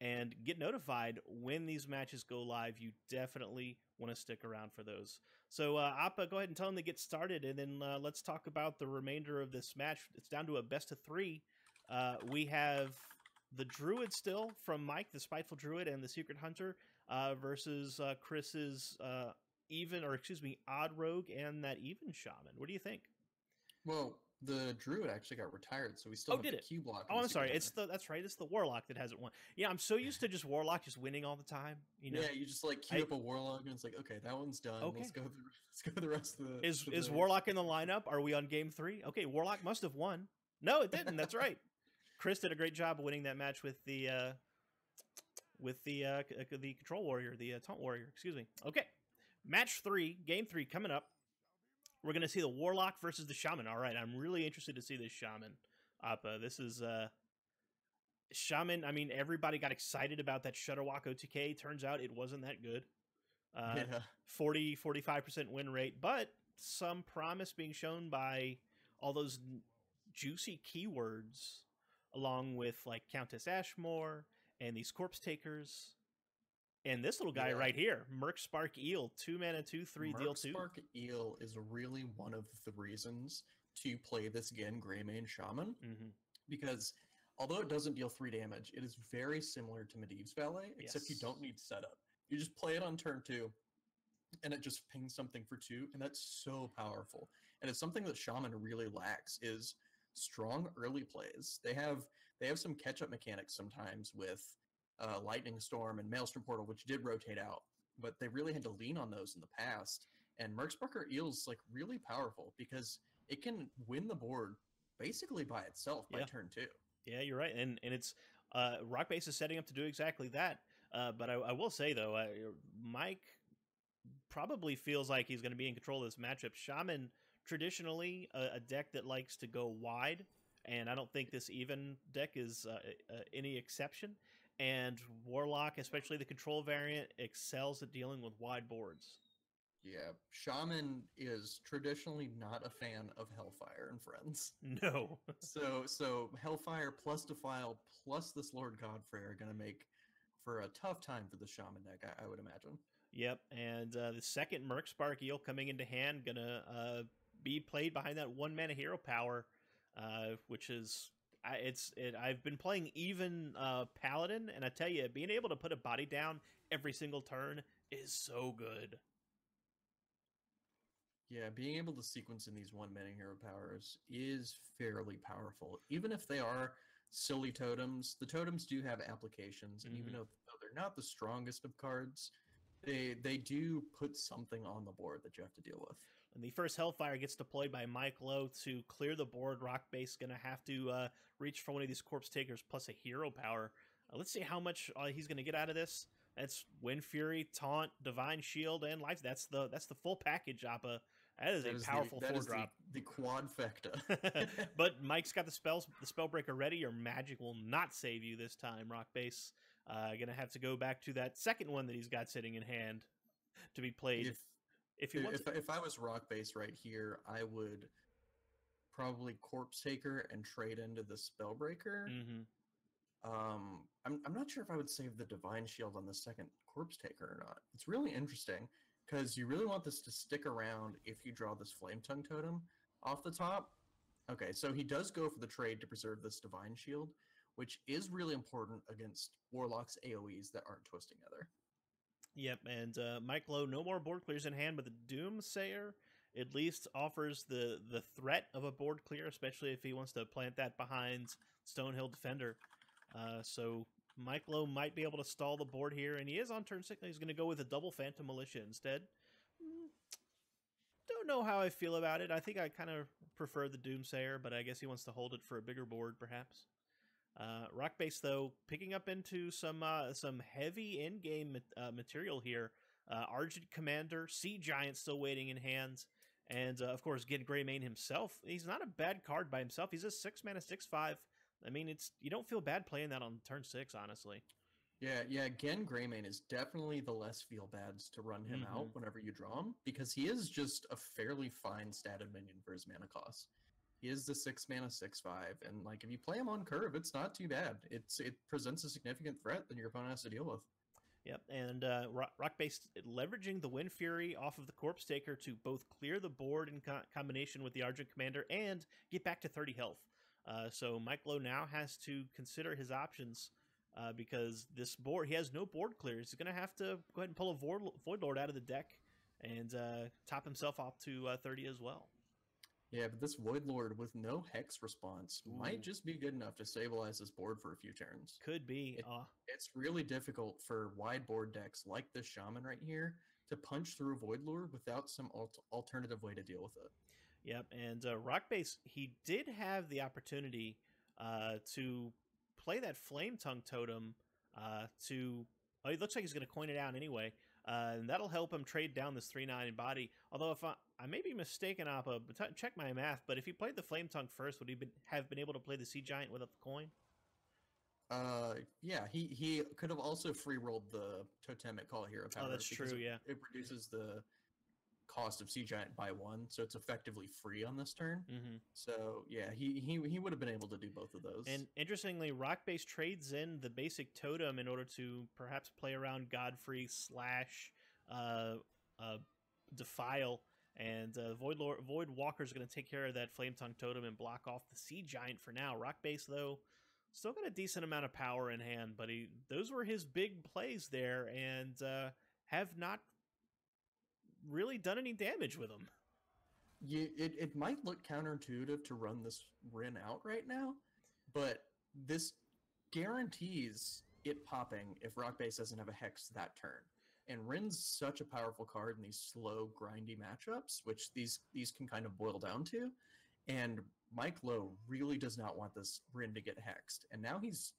and get notified when these matches go live. You definitely want to stick around for those. So, uh, Appa, go ahead and tell them to get started, and then uh, let's talk about the remainder of this match. It's down to a best of three. Uh, we have the Druid still from Mike, the Spiteful Druid, and the Secret Hunter uh, versus uh, Chris's uh, even, or excuse me, Odd Rogue and that Even Shaman. What do you think? Well, the druid actually got retired, so we still Oh, have did the? Cubelock. Oh, I'm sorry. Secret It's the that's right. It's the Warlock that hasn't won. Yeah, I'm so used to just Warlock just winning all the time. You know, yeah, you just like queue I- up a warlock, and it's like, okay, that one's done. Okay. Let's go. Through, let's go the rest of the. is of is the- Warlock in the lineup? Are we on game three? Okay, Warlock must have won. No, it didn't. That's right. Chris did a great job winning that match with the uh, with the uh, the control warrior, the uh, taunt warrior. Excuse me. Okay, match three, game three coming up. We're gonna see the Warlock versus the Shaman. All right, I'm really interested to see this Shaman. Appa, this is uh, Shaman. I mean, everybody got excited about that Shudderwock OTK. Turns out it wasn't that good. Uh, yeah, 40 45% win rate but some promise being shown by all those juicy keywords along with like countess ashmore and these corpse takers and this little guy Yeah. right here merc spark eel two mana two three deal Mark two Spark Eel is really one of the reasons to play this again, Greymane Shaman, hmm because although it doesn't deal three damage, it is very similar to Medivh's Valet, except you don't need setup. You just play it on turn two, and it just pings something for two, and that's so powerful. And it's something that Shaman really lacks is strong early plays. They have they have some catch up mechanics sometimes with uh, Lightning Storm and Maelstrom Portal, which did rotate out, but they really had to lean on those in the past. And Merksparker Eel's like really powerful because it can win the board basically by itself by Yeah. turn two. yeah you're right and and it's uh RockBass is setting up to do exactly that uh but i, I will say though uh, mike probably feels like he's going to be in control of this matchup shaman traditionally a, a deck that likes to go wide and i don't think this even deck is uh, uh, any exception and warlock especially the control variant excels at dealing with wide boards Yeah, Shaman is traditionally not a fan of Hellfire and Friends. <laughs> no So so Hellfire plus Defile plus this Lord Godfrey are gonna make for a tough time for the Shaman deck, I, I would imagine. Yep, and uh, the second Murkspark Eel coming into hand gonna uh, be played behind that one mana hero power, uh, which is I, it's it, I've been playing even uh, Paladin, and I tell you, being able to put a body down every single turn is so good. Yeah, being able to sequence in these one mana hero powers is fairly powerful. Even if they are silly totems, the totems do have applications, and even Mhm. though, though they're not the strongest of cards, they they do put something on the board that you have to deal with. And the first Hellfire gets deployed by Mike Lowe to clear the board. RockBass gonna have to uh, reach for one of these Corpse Takers plus a hero power. Uh, let's see how much uh, he's gonna get out of this. That's Wind Fury, Taunt, Divine Shield, and Life. That's the that's the full package, Appa. That is That a is the- powerful that four is the- drop. The, quadfecta. <laughs> <laughs> but Mike's got the spells, the spellbreaker ready. Your magic will not save you this time, RockBass. Uh, gonna have to go back to that second one that he's got sitting in hand to be played if, if wants. if, if I was RockBass right here, I would probably corpse taker and trade into the spellbreaker. hmm Um, I'm I'm not sure if I would save the divine shield on the second corpse taker or not. It's really interesting because you really want this to stick around if you draw this flame tongue totem off the top. Okay, so he does go for the trade to preserve this divine shield, which is really important against warlocks AoEs that aren't twisting nether. Yep, and uh, Mike Lowe, no more board clears in hand, but the Doomsayer at least offers the the threat of a board clear, especially if he wants to plant that behind Stonehill Defender. Uh, so Mike Lowe might be able to stall the board here, and he is on turn six. He's going to go with a double Phantom Militia instead. Mm, don't know how I feel about it. I think I kind of prefer the Doomsayer, but I guess he wants to hold it for a bigger board, perhaps. Uh, RockBass, though, picking up into some uh, some heavy in game uh, material here. Uh, Argent Commander, Sea Giant still waiting in hands, and uh, of course, Genn Greymane himself. He's not a bad card by himself. He's a six mana, six five. I mean, it's you don't feel bad playing that on turn six, honestly. Yeah, yeah. Genn Greymane is definitely the less feel bads to run him mm-hmm. out whenever you draw him because he is just a fairly fine statted minion for his mana cost. He is the six mana six five, and like if you play him on curve, it's not too bad. It's it presents a significant threat that your opponent has to deal with. Yep, and uh, rock, based leveraging the Wind Fury off of the Corpse Taker to both clear the board in co- combination with the Argent Commander and get back to 30 health. Uh, so Mike Lowe now has to consider his options uh, because this board he has no board clears. He's going to have to go ahead and pull a Void, Lord out of the deck and uh, top himself off to uh, 30 as well. Yeah, but this Void Lord with no Hex response Ooh. might just be good enough to stabilize this board for a few turns. Could be. It, uh, it's really difficult for wide board decks like this Shaman right here to punch through Void Lord without some alt- alternative way to deal with it. Yep, and uh, RockBass, he did have the opportunity uh, to play that Flame Tongue Totem uh, to. Oh, it looks like he's going to coin it out anyway. Uh, and that'll help him trade down this 3 9 body. Although, if I, I may be mistaken, Appa, t- check my math, but if he played the Flame Tongue first, would he been, have been able to play the Sea Giant without the coin? Uh, yeah, he, he could have also free rolled the Totemic Call Hero power. Oh, that's true, it, yeah. It reduces the cost of Sea Giant by one, so it's effectively free on this turn. Mm-hmm. So yeah, he, he he would have been able to do both of those. And interestingly, RockBass trades in the basic totem in order to perhaps play around Godfrey slash uh, uh, Defile. And uh, Void Lord, Void Walker is going to take care of that Flame Tongue Totem and block off the Sea Giant for now. RockBass, though, still got a decent amount of power in hand, but he, those were his big plays there and uh, have not really done any damage with them. Yeah, it, it might look counterintuitive to run this Rin out right now, but this guarantees it popping if RockBass doesn't have a Hex that turn. And Rin's such a powerful card in these slow, grindy matchups, which these these can kind of boil down to. And Mike Lowe really does not want this Rin to get hexed. And now he's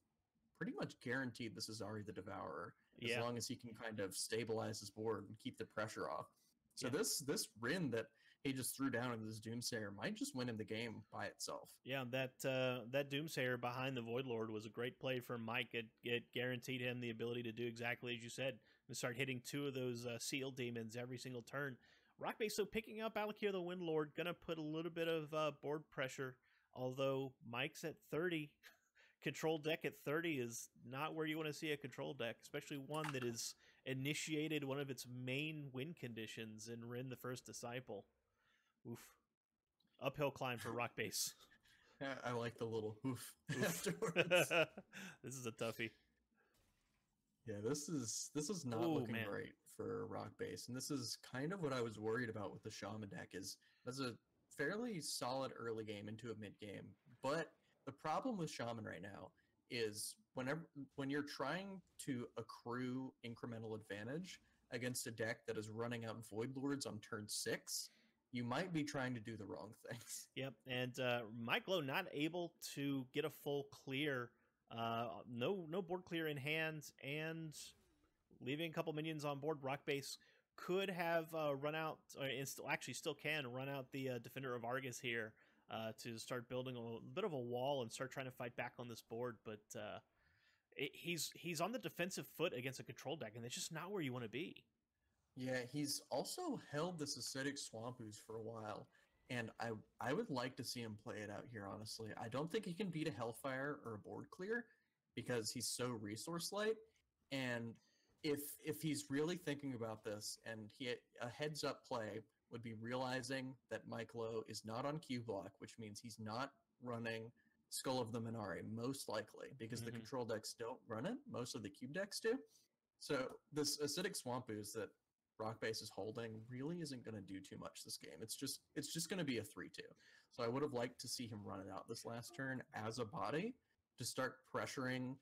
pretty much guaranteed this is Azari the Devourer, as yeah. long as he can kind of stabilize his board and keep the pressure off. So yeah. this this Wrenn that he just threw down in this Doomsayer might just win him the game by itself. Yeah, that uh, that Doomsayer behind the Void Lord was a great play for Mike. It, it guaranteed him the ability to do exactly as you said, and start hitting two of those uh, Seal Demons every single turn. RockBass so picking up Al'Akir the Wind Lord, gonna put a little bit of uh, board pressure. Although Mike's at thirty, <laughs> control deck at 30 is not where you want to see a control deck, especially one that is initiated one of its main win conditions in Rin the First Disciple. Oof. Uphill climb for Rock Base. <laughs> I like the little oof, oof. <laughs> afterwards. this is a toughie. Yeah, this is this is not Ooh, looking man. great for RockBass, and this is kind of what I was worried about with the Shaman deck. Is that's a fairly solid early game into a mid game, but the problem with Shaman right now is whenever when you're trying to accrue incremental advantage against a deck that is running out Void Lords on turn six, you might be trying to do the wrong <laughs> things. Yep, and uh, Mike Lowe not able to get a full clear, uh, no no board clear in hand, and leaving a couple minions on board. RockBass could have uh, run out, and still actually still can run out the uh, Defender of Argus here uh, to start building a bit of a wall and start trying to fight back on this board. But uh, it, he's he's on the defensive foot against a control deck, and it's just not where you want to be. Yeah, he's also held this acidic swamp for a while, and I I would like to see him play it out here. Honestly, I don't think he can beat a Hellfire or a board clear because he's so resource light, and if if he's really thinking about this and he a heads up play would be realizing that Mike Lowe is not on Cubelock, which means he's not running Skull of the Man'ari, most likely, because mm-hmm. the control decks don't run it. Most of the cube decks do. So this acidic swamp ooze that Rock is holding really isn't going to do too much this game. It's just it's just going to be a three two. So I would have liked to see him run it out this last turn as a body to start pressuring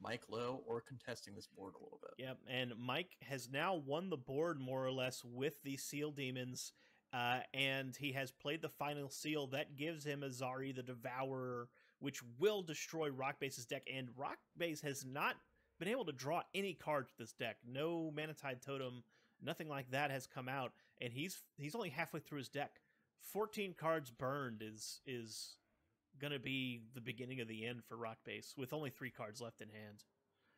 Mike Lowe or contesting this board a little bit. Yep, and Mike has now won the board more or less with the Seal Demons Uh, and he has played the final seal that gives him Azari the Devourer, which will destroy RockBass's deck. And RockBass has not been able to draw any cards with this deck. No Manatide Totem, nothing like that has come out, and he's he's only halfway through his deck. Fourteen cards burned is is gonna be the beginning of the end for RockBass with only three cards left in hand.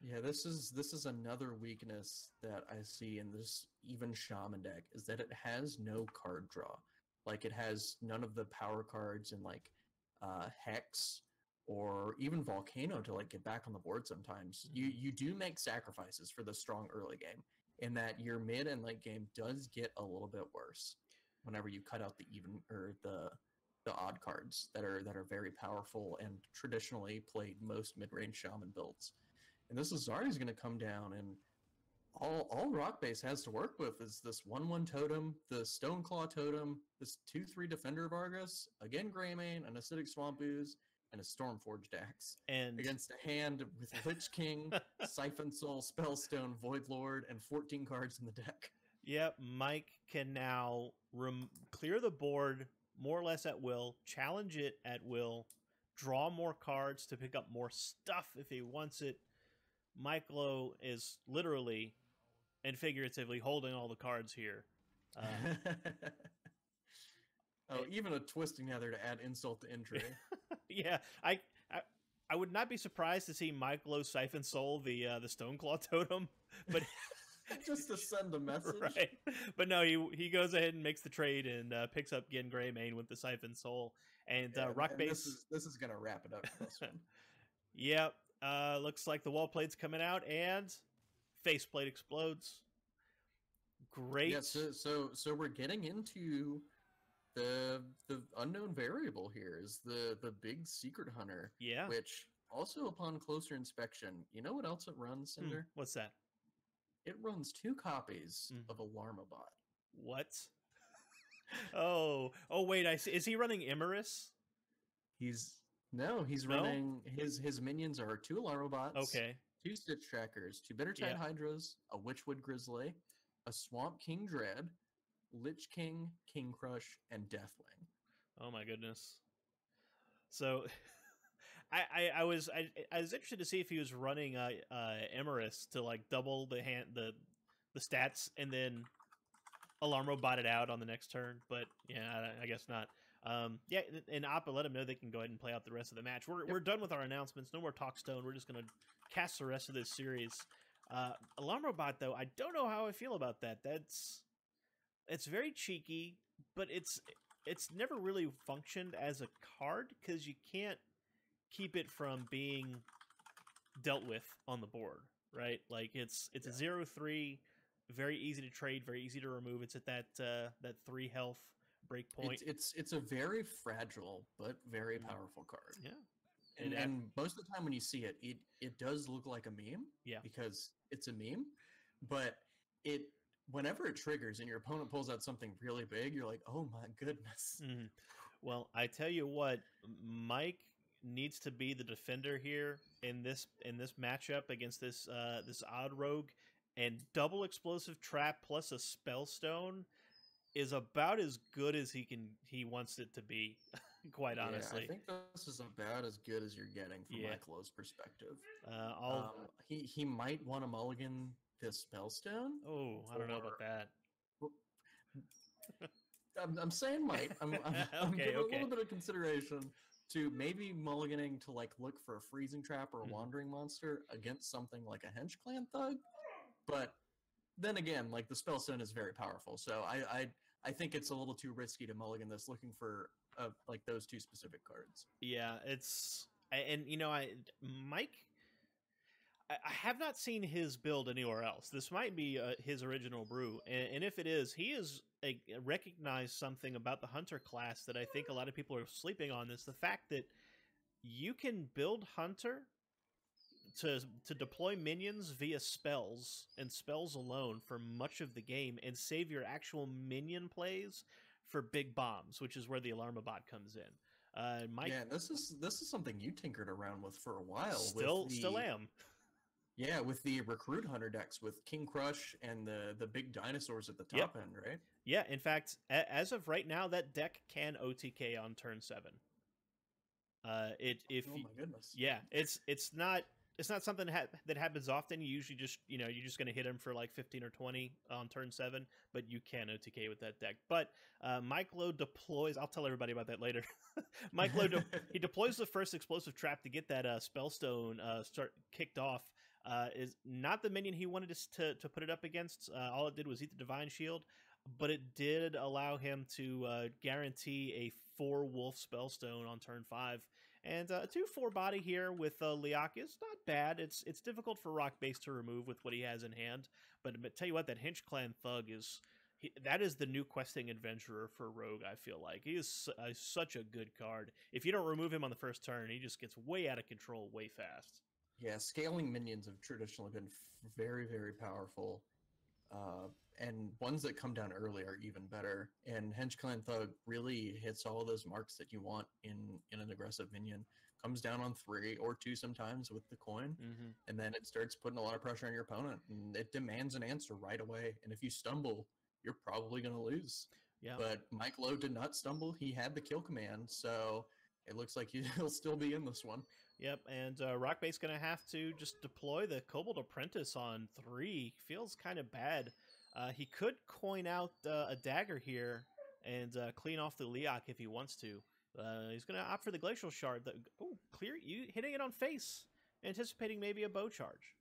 Yeah, this is this is another weakness that I see in this even shaman deck is that it has no card draw. Like it has none of the power cards and like uh hex or even volcano to like get back on the board sometimes. You Mhm. you do make sacrifices for the strong early game in that your mid and late game does get a little bit worse whenever you cut out the even or the the odd cards that are that are very powerful and traditionally played most mid-range shaman builds. And this Azari is going to come down, and all all RockBass has to work with is this one one totem, the stone claw totem, this two three Defender of Argus, again Greymane, an Acidic Swamp Ooze, and a Stormforged Axe And against a hand with Lich King, <laughs> Siphon Soul, Spellstone, Void Lord, and 14 cards in the deck. Yep, Mike can now rem- clear the board more or less at will, challenge it at will, draw more cards to pick up more stuff if he wants it. Mike Lowe is literally and figuratively holding all the cards here. Uh, <laughs> oh, even a twisting nether to add insult to injury. <laughs> yeah, I, I I would not be surprised to see Mike Lowe siphon soul the uh, the Stoneclaw <laughs> totem, but <laughs> Just to send a <laughs> message. right. But no, he he goes ahead and makes the trade and uh, picks up Genn Greymane with the Siphon Soul and Yeah, uh, Rock and Base. This is, this is going to wrap it up for this one. Yep. Uh, looks like the wall plate's coming out and faceplate explodes. Great. Yeah, so, so so we're getting into the the unknown variable here is the the big secret hunter, yeah. which also upon closer inspection, you know what else it runs, Hmm, Cinder? What's that? It runs two copies Mm. of Alarm-o-Bot. What? oh, oh wait, I see. Is he running Emeriss? He's no, he's No? running his his minions are two Alarm-o-Bots, Okay. two Stitch Trackers, two Bittertide Yeah. Hydras, a Witchwood Grizzly, a Swamp King Dread, Lich King, King Krush, and Deathwing. Oh my goodness. So, <laughs> I, I I was I, I was interested to see if he was running uh uh Emeriss to like double the hand the the stats and then Alarm-o-Bot it out on the next turn, but yeah, I, I guess not. Um, yeah, and- Appa let them know they can go ahead and play out the rest of the match. We're Yep. we're done with our announcements. No more Talkstone. We're just gonna cast the rest of this series. Uh, Alarm-o-Bot though, I don't know how I feel about that. That's it's very cheeky, but it's it's never really functioned as a card because you can't keep it from being dealt with on the board, right? Like it's it's a zero three, very easy to trade, very easy to remove. It's at that uh, that three health breakpoint. It's, it's it's a very fragile but very powerful card. yeah, And, ac- and most of the time when you see it, it it does look like a meme. Yeah. Because it's a meme, but it whenever it triggers and your opponent pulls out something really big, you're like, oh my goodness. Mhm. Well, I tell you what, Mike needs to be the defender here in this in this matchup against this uh, this odd rogue, and double explosive trap plus a spellstone is about as good as he can he wants it to be. <laughs> quite Yeah, honestly, I think this is about as good as you're getting from Yeah. my close perspective. uh, Um, he he might want a mulligan this spellstone. oh, I don't know about that. <laughs> I'm, I'm saying might. I'm, <laughs> I'm, I'm Okay, giving a little bit of consideration to maybe mulliganing to like look for a freezing trap or a Mhm. wandering monster against something like a hench clan thug. But then again, like the spellstone is very powerful, so I I, I think it's a little too risky to mulligan this looking for uh, like those two specific cards. Yeah, it's and you know I Mike. I have not seen his build anywhere else. This might be uh, his original brew, and, and if it is, he has a, recognized something about the hunter class that I think a lot of people are sleeping on. Is the fact that you can build hunter to to deploy minions via spells and spells alone for much of the game, and save your actual minion plays for big bombs, which is where the Alarm-o-Bot comes in. Uh, Mike yeah, this is this is something you tinkered around with for a while. still with the, still am. <laughs> Yeah, with the recruit hunter decks with King Krush and the the big dinosaurs at the top Yep. end, right? Yeah, in fact, a- as of right now, that deck can OTK on turn seven. Uh, it if oh my goodness. yeah, it's it's not it's not something ha- that happens often. You usually just you know you're just going to hit him for like 15 or 20 on turn seven, but you can OTK with that deck. But uh, Mike Lowe deploys. I'll tell everybody about that later. <laughs> Mike Lowe de- <laughs> he deploys the first explosive trap to get that uh, spellstone uh, start kicked off. Uh, is not the minion he wanted to to put it up against. Uh, all it did was eat the divine shield, but it did allow him to uh, guarantee a four wolf spellstone on turn five. And uh, a two four body here with uh, Leokk is not bad. It's it's difficult for RockBass to remove with what he has in hand. But, but tell you what, that Hench Clan Thug is that is the new questing adventurer for Rogue. I feel like he is uh, such a good card. If you don't remove him on the first turn, he just gets way out of control way fast. Yeah, scaling minions have traditionally been very, very powerful. Uh, and ones that come down early are even better. And Hench Clan Thug really hits all those marks that you want in, in an aggressive minion. Comes down on three or two sometimes with the coin, Mm-hmm. and then it starts putting a lot of pressure on your opponent, and it demands an answer right away. And if you stumble, you're probably going to lose. Yeah. But Mike Lowe did not stumble. He had the kill command, so it looks like <laughs> he'll still be in this one. Yep, and uh, RockBass going to have to just deploy the Cobalt Apprentice on three. Feels kind of bad. Uh, he could coin out uh, a dagger here and uh, clean off the Leokk if he wants to. Uh, he's going to opt for the Glacial Shard. Oh, clear! You hitting it on face, anticipating maybe a bow charge.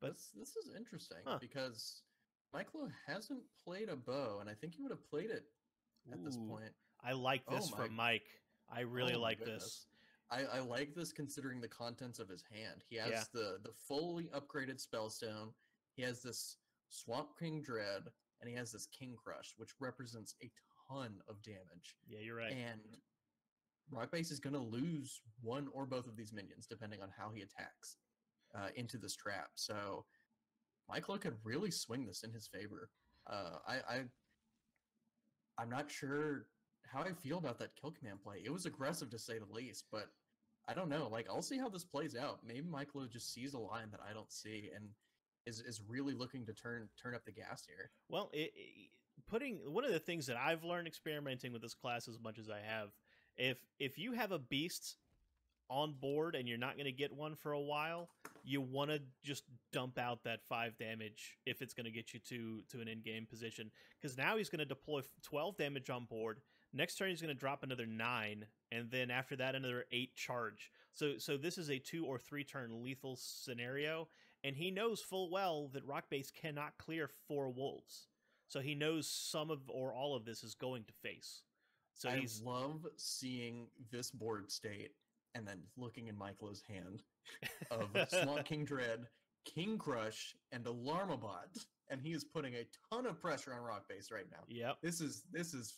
But this, this is interesting Huh. because Michael hasn't played a bow, and I think he would have played it at this point. I like Oh this my- from Mike. I really Oh like this. I, I like this considering the contents of his hand. He has Yeah. the the fully upgraded spellstone. He has this Swamp King Dread, and he has this King Krush, which represents a ton of damage. Yeah, you're right. And RockBass is going to lose one or both of these minions depending on how he attacks uh, into this trap. So Michael could really swing this in his favor. Uh, I, I I'm not sure how I feel about that kill command play. It was aggressive to say the least, but I don't know. Like I'll see how this plays out. Maybe Michael just sees a line that I don't see and is is really looking to turn turn up the gas here. Well, it, it- putting one of the things that I've learned experimenting with this class as much as I have, if if you have a beast on board and you're not going to get one for a while, you want to just dump out that five damage if it's going to get you to to an in game position. Because now he's going to deploy twelve damage on board. Next turn he's going to drop another nine, and then after that another eight charge. So so this is a two or three turn lethal scenario, and he knows full well that RockBass cannot clear four wolves. So he knows some of or all of this is going to face. So I he's love seeing this board state and then looking in Michael's hand of <laughs> Swamp King Dread, King Krush, and Alarm-o-Bot, and he is putting a ton of pressure on RockBass right now. Yep. This is this is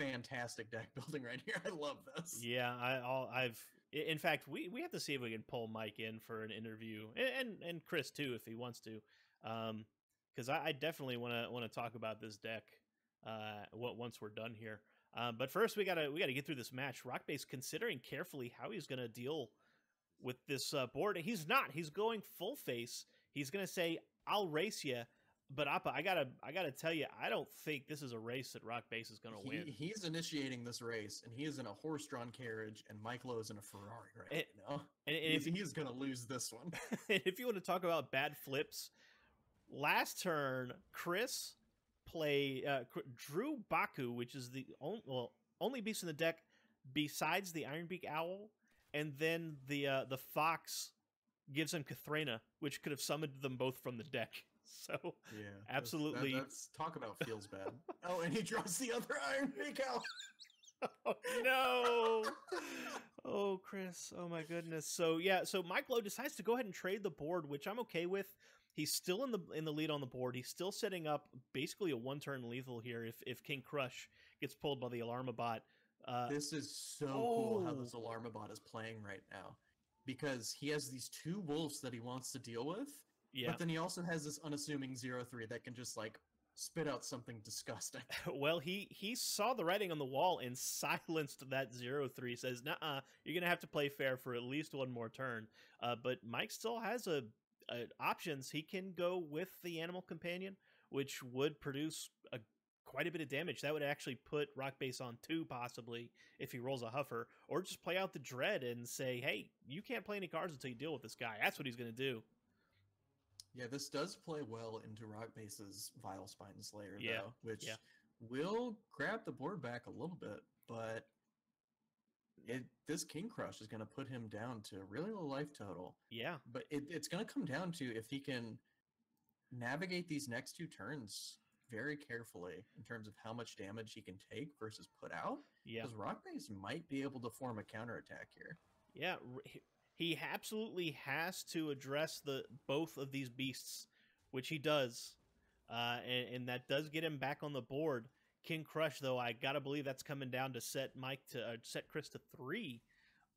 fantastic deck <laughs> building right here. I love this. Yeah, I, I've. In fact, we, we have to see if we can pull Mike in for an interview, and and, and Chris too if he wants to, Um because I, I definitely want to want to talk about this deck. Uh, what once we're done here, um, but first we gotta we gotta get through this match. RockBass considering carefully how he's gonna deal with this uh, board. He's not. He's going full face. He's gonna say, "I'll race you." But Appa, I gotta, I gotta tell you, I don't think this is a race that RockBass is gonna He, win. he's initiating this race, and he is in a horse-drawn carriage, and Michael is in a Ferrari right Eh, now. And, and He's, if he's going to lose this one. <laughs> if you want to talk about bad flips, last turn Chris play uh, Drew Baku, which is the only well only beast in the deck besides the Ironbeak Owl, and then the uh, the Fox gives him Kathrena, which could have summoned them both from the deck. <laughs> So Yeah, that's- that- Absolutely. that's talk about feels bad. <laughs> oh, and he draws the other Iron Beak out. oh, no. Oh, Chris. Oh my goodness. So yeah, so Mike Lowe decides to go ahead and trade the board, which I'm okay with. He's still in the in the lead on the board. He's still setting up basically a one turn lethal here if if King Krush gets pulled by the Alarm-o-Bot. Uh, This is so cool how Oh. this Alarm-o-Bot is playing right now. Because he has these two wolves that he wants to deal with, yeah. but then he also has this unassuming 0-3 that can just like spit out something disgusting. <laughs> well, he he saw the writing on the wall and silenced that zero three. Says, "Nah, you're gonna have to play fair for at least one more turn." Uh, but Mike still has a uh, options, he can go with the animal companion, which would produce a quite a bit of damage. That would actually put RockBass on two, possibly, if he rolls a Huffer, or just play out the Dread and say, hey, you can't play any cards until you deal with this guy. That's what he's going to do. Yeah, this does play well into RockBass's Vile Spine Slayer, Yeah, though, which yeah. will grab the board back a little bit, but it this King Krush is going to put him down to a really low life total. Yeah, But it, it's going to come down to if he can navigate these next two turns very carefully in terms of how much damage he can take versus put out. yeah. Because RockBass might be able to form a counterattack here. Yeah, he- absolutely has to address the both of these beasts, which he does, uh, and, and that does get him back on the board. King Krush, though, I gotta believe that's coming down to set Mike to uh, set Chris to three.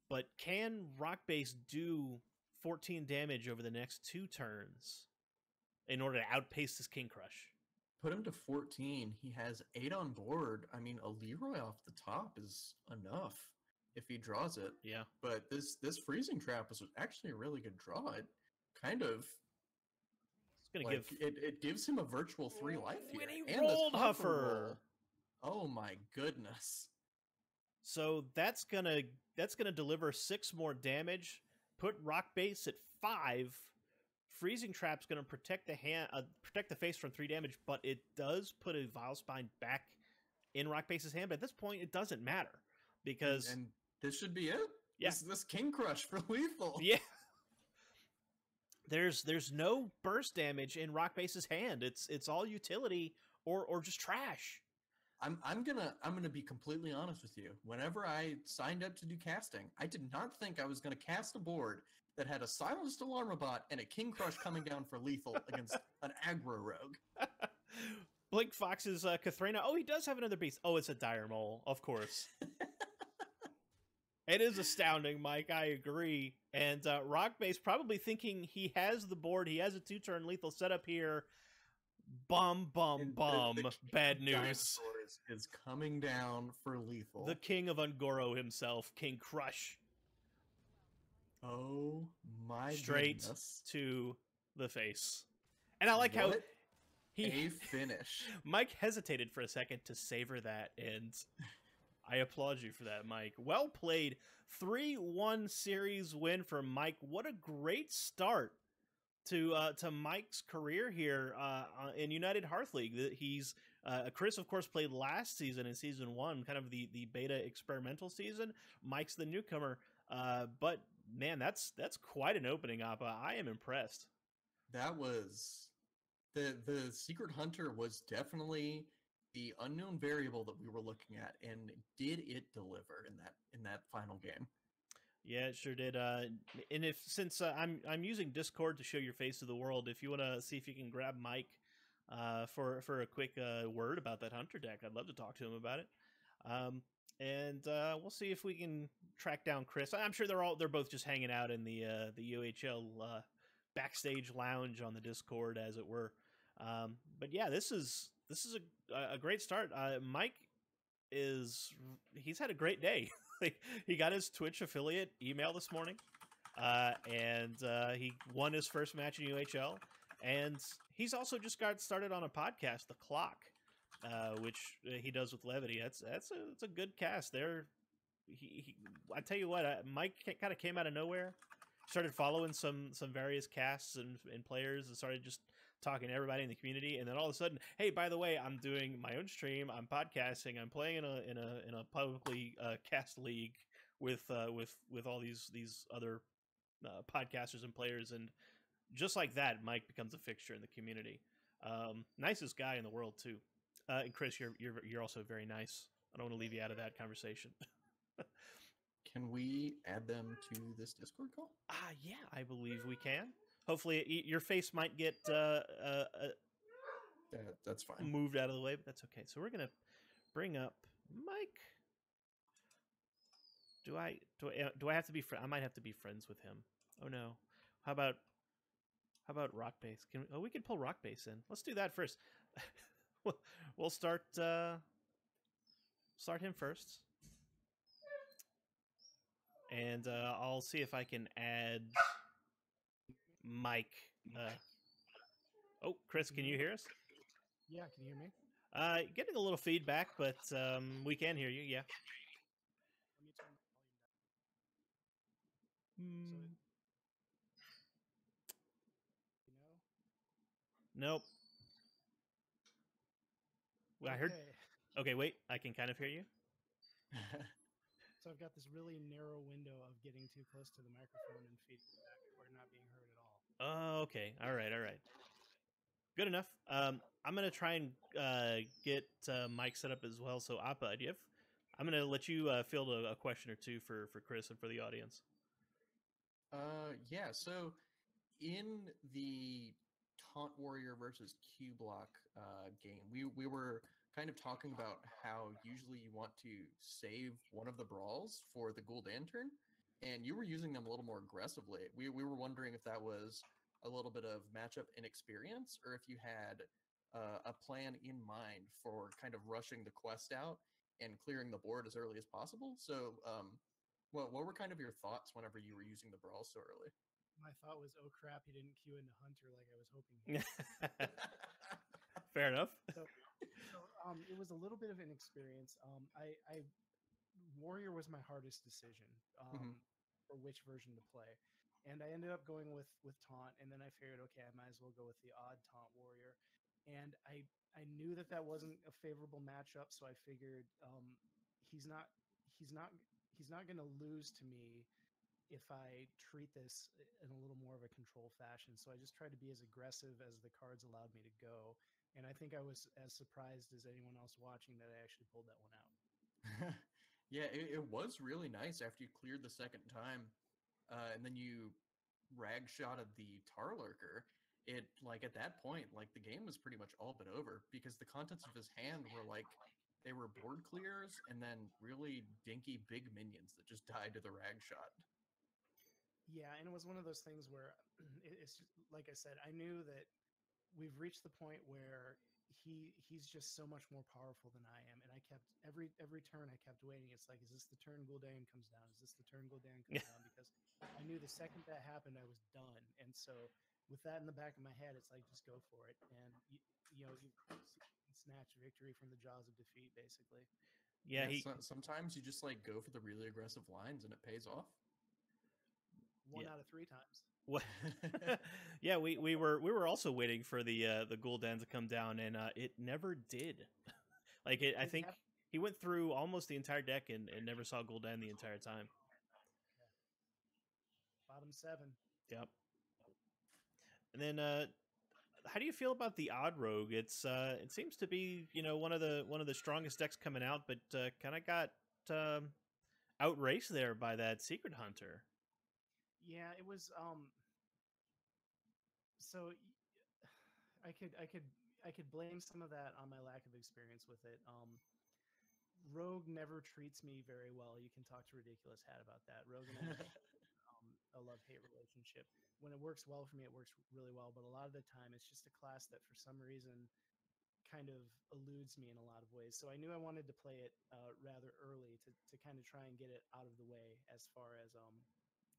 But can RockBass do 14 damage over the next two turns in order to outpace this King Krush? Put him to 14. He has eight on board. I mean, a Leeroy off the top is enough if he draws it. Yeah, But this this freezing trap was actually a really good draw. It kind of it's gonna like, give. it, it gives him a virtual three life here. When he and this rolled Huffer Huffer. roll. Oh my goodness. So that's gonna that's gonna deliver six more damage. Put RockBass at five. Freezing trap's gonna protect the hand, uh, protect the face from three damage, but it does put a vile spine back in RockBass's hand. But at this point, it doesn't matter because and this should be it. Yeah. This, this King Krush for <laughs> lethal. yeah, there's there's no burst damage in RockBass's hand. It's it's all utility or or just trash. I'm I'm gonna I'm gonna be completely honest with you. Whenever I signed up to do casting, I did not think I was gonna cast a board that had a silenced Alarm-o-Bot and a King Crush coming down for lethal <laughs> against an aggro rogue. Blink Fox's uh, Kathrena. Oh, he does have another beast. Oh, it's a dire mole, of course. <laughs> it is astounding, Mike. I agree. And uh, RockBass probably thinking he has the board. He has a two-turn lethal setup here. Bum, bum, And the- bum. the Bad news. dinosaurs is coming down for lethal. The king of Un'Goro himself, King Krush, oh my Straight goodness. to the face. And I like how he a finish. <laughs> Mike hesitated for a second to savor that, and I applaud you for that, Mike. Well played. 3 1 series win for Mike. What a great start to uh, to Mike's career here uh, uh, in United Hearth League. He's uh, Chris, of course, played last season in season one, kind of the, the beta experimental season. Mike's the newcomer, uh, but man, that's that's quite an opening up. Uh, I am impressed. That was the the secret hunter was definitely the unknown variable that we were looking at, and did it deliver in that in that final game? Yeah, it sure did. Uh, and if since uh, I'm I'm using Discord to show your face to the world, if you want to see if you can grab Mike uh, for for a quick uh, word about that hunter deck, I'd love to talk to him about it. Um, and uh, we'll see if we can track down Chris. I'm sure they're all they're both just hanging out in the uh, the UHL uh, backstage lounge on the Discord, as it were. Um, but yeah, this is this is a a great start. Uh, Mike is he's had a great day. <laughs> he got his Twitch affiliate email this morning, uh, and uh, he won his first match in UHL, and he's also just got started on a podcast, The Clock, uh, which uh, he does with Levity. That's that's a that's a good cast. There, he, he I tell you what, uh, Mike kind of came out of nowhere, started following some some various casts and, and players, and started just talking to everybody in the community and then all of a sudden hey by the way i'm doing my own stream i'm podcasting i'm playing in a in a in a publicly uh, cast league with uh, with with all these these other uh, podcasters and players and just like that mike becomes a fixture in the community. Um, nicest guy in the world too. Uh, and chris you're you're you're also very nice. I don't want to leave you out of that conversation. <laughs> Can we add them to this Discord call? ah yeah i believe we can hopefully your face might get uh, uh, uh, That, that's fine. moved out of the way, but that's okay. So we're gonna bring up Mike. Do I do I, uh, do I have to be? Fr- I might have to be friends with him. Oh no. How about how about RockBass? Can we, oh we could pull RockBass in. Let's do that first. <laughs> we'll, we'll start uh, start him first, and uh, I'll see if I can add Mike Uh, oh, Chris, can you hear us? Yeah, can you hear me? Uh, getting a little feedback, but um, we can hear you. Yeah. Let me turn the volume down. Mm, you know? nope. Well, I heard. Okay, Okay, wait. I can kind of hear you. <laughs> So I've got this really narrow window of getting too close to the microphone and feeding back or not being heard. Oh, okay. All right. All right. Good enough. Um, I'm gonna try and uh, get uh, Mike set up as well. So, Appa, do you have? I'm gonna let you uh, field a, a question or two for for Chris and for the audience. Uh, yeah. So in the Taunt Warrior versus Cubelock uh, game, we we were kind of talking about how usually you want to save one of the brawls for the Gul'dan turn, and you were using them a little more aggressively. We we were wondering if that was a little bit of matchup inexperience, or if you had uh, a plan in mind for kind of rushing the quest out and clearing the board as early as possible. So, um, what what were kind of your thoughts whenever you were using the brawl so early? My thought was, oh crap, he didn't queue into Hunter like I was hoping. he. <laughs> Fair enough. <laughs> so um, it was a little bit of an experience. Um, I, I Warrior was my hardest decision um, Mhm. For which version to play, and I ended up going with with taunt. And then I figured, okay, I might as well go with the odd taunt warrior. And I I knew that that wasn't a favorable matchup, so I figured um, he's not he's not he's not going to lose to me if I treat this in a little more of a control fashion. So I just tried to be as aggressive as the cards allowed me to go. And I think I was as surprised as anyone else watching that I actually pulled that one out. <laughs> yeah, it, it was really nice after you cleared the second time, uh, and then you rag shotted the tar lurker. It like at that point, like the game was pretty much all but over because the contents of his hand were like they were board clears and then really dinky big minions that just <laughs> died to the rag shot. Yeah, and it was one of those things where <clears throat> it's just, like I said, I knew that we've reached the point where he he's just so much more powerful than I am, kept every every turn I kept waiting. It's like, is this the turn Gul'dan comes down? Is this the turn Gul'dan comes <laughs> down? Because I knew the second that happened, I was done. And so with that in the back of my head, it's like just go for it, and you, you know you snatch victory from the jaws of defeat, basically. Yeah, he. sometimes you just like go for the really aggressive lines and it pays off. One Yeah. out of three times. <laughs> What? yeah, we, we were we were also waiting for the uh, the Gul'dan to come down, and uh, it never did. <laughs> like it, I think hap- he went through almost the entire deck and, and never saw Gul'dan the entire time. bottom seven. Yep. And then, uh, how do you feel about the odd rogue? It's uh, it seems to be you know one of the one of the strongest decks coming out, but uh, kind of got um, outraced there by that secret hunter. Yeah, it was um so I could I could I could blame some of that on my lack of experience with it. Um Rogue never treats me very well. You can talk to Ridiculous Hat about that. Rogue and I have, <laughs> um, a love-hate relationship. When it works well for me, it works really well. But a lot of the time, it's just a class that, for some reason, kind of eludes me in a lot of ways. So I knew I wanted to play it uh, rather early to, to kind of try and get it out of the way as far as um,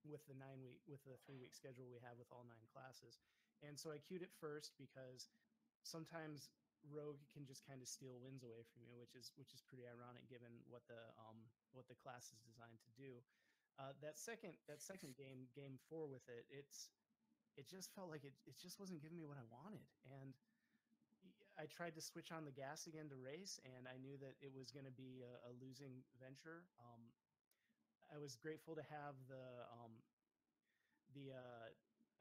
with the nine week with the three week schedule we have with all nine classes. And so I queued it first because sometimes rogue can just kind of steal wins away from you, which is which is pretty ironic given what the um what the class is designed to do. Uh, that second that second <laughs> game game four with it, it's it just felt like it it just wasn't giving me what I wanted, and I tried to switch on the gas again to race, and I knew that it was going to be a, a losing venture. Um, I was grateful to have the um, the uh,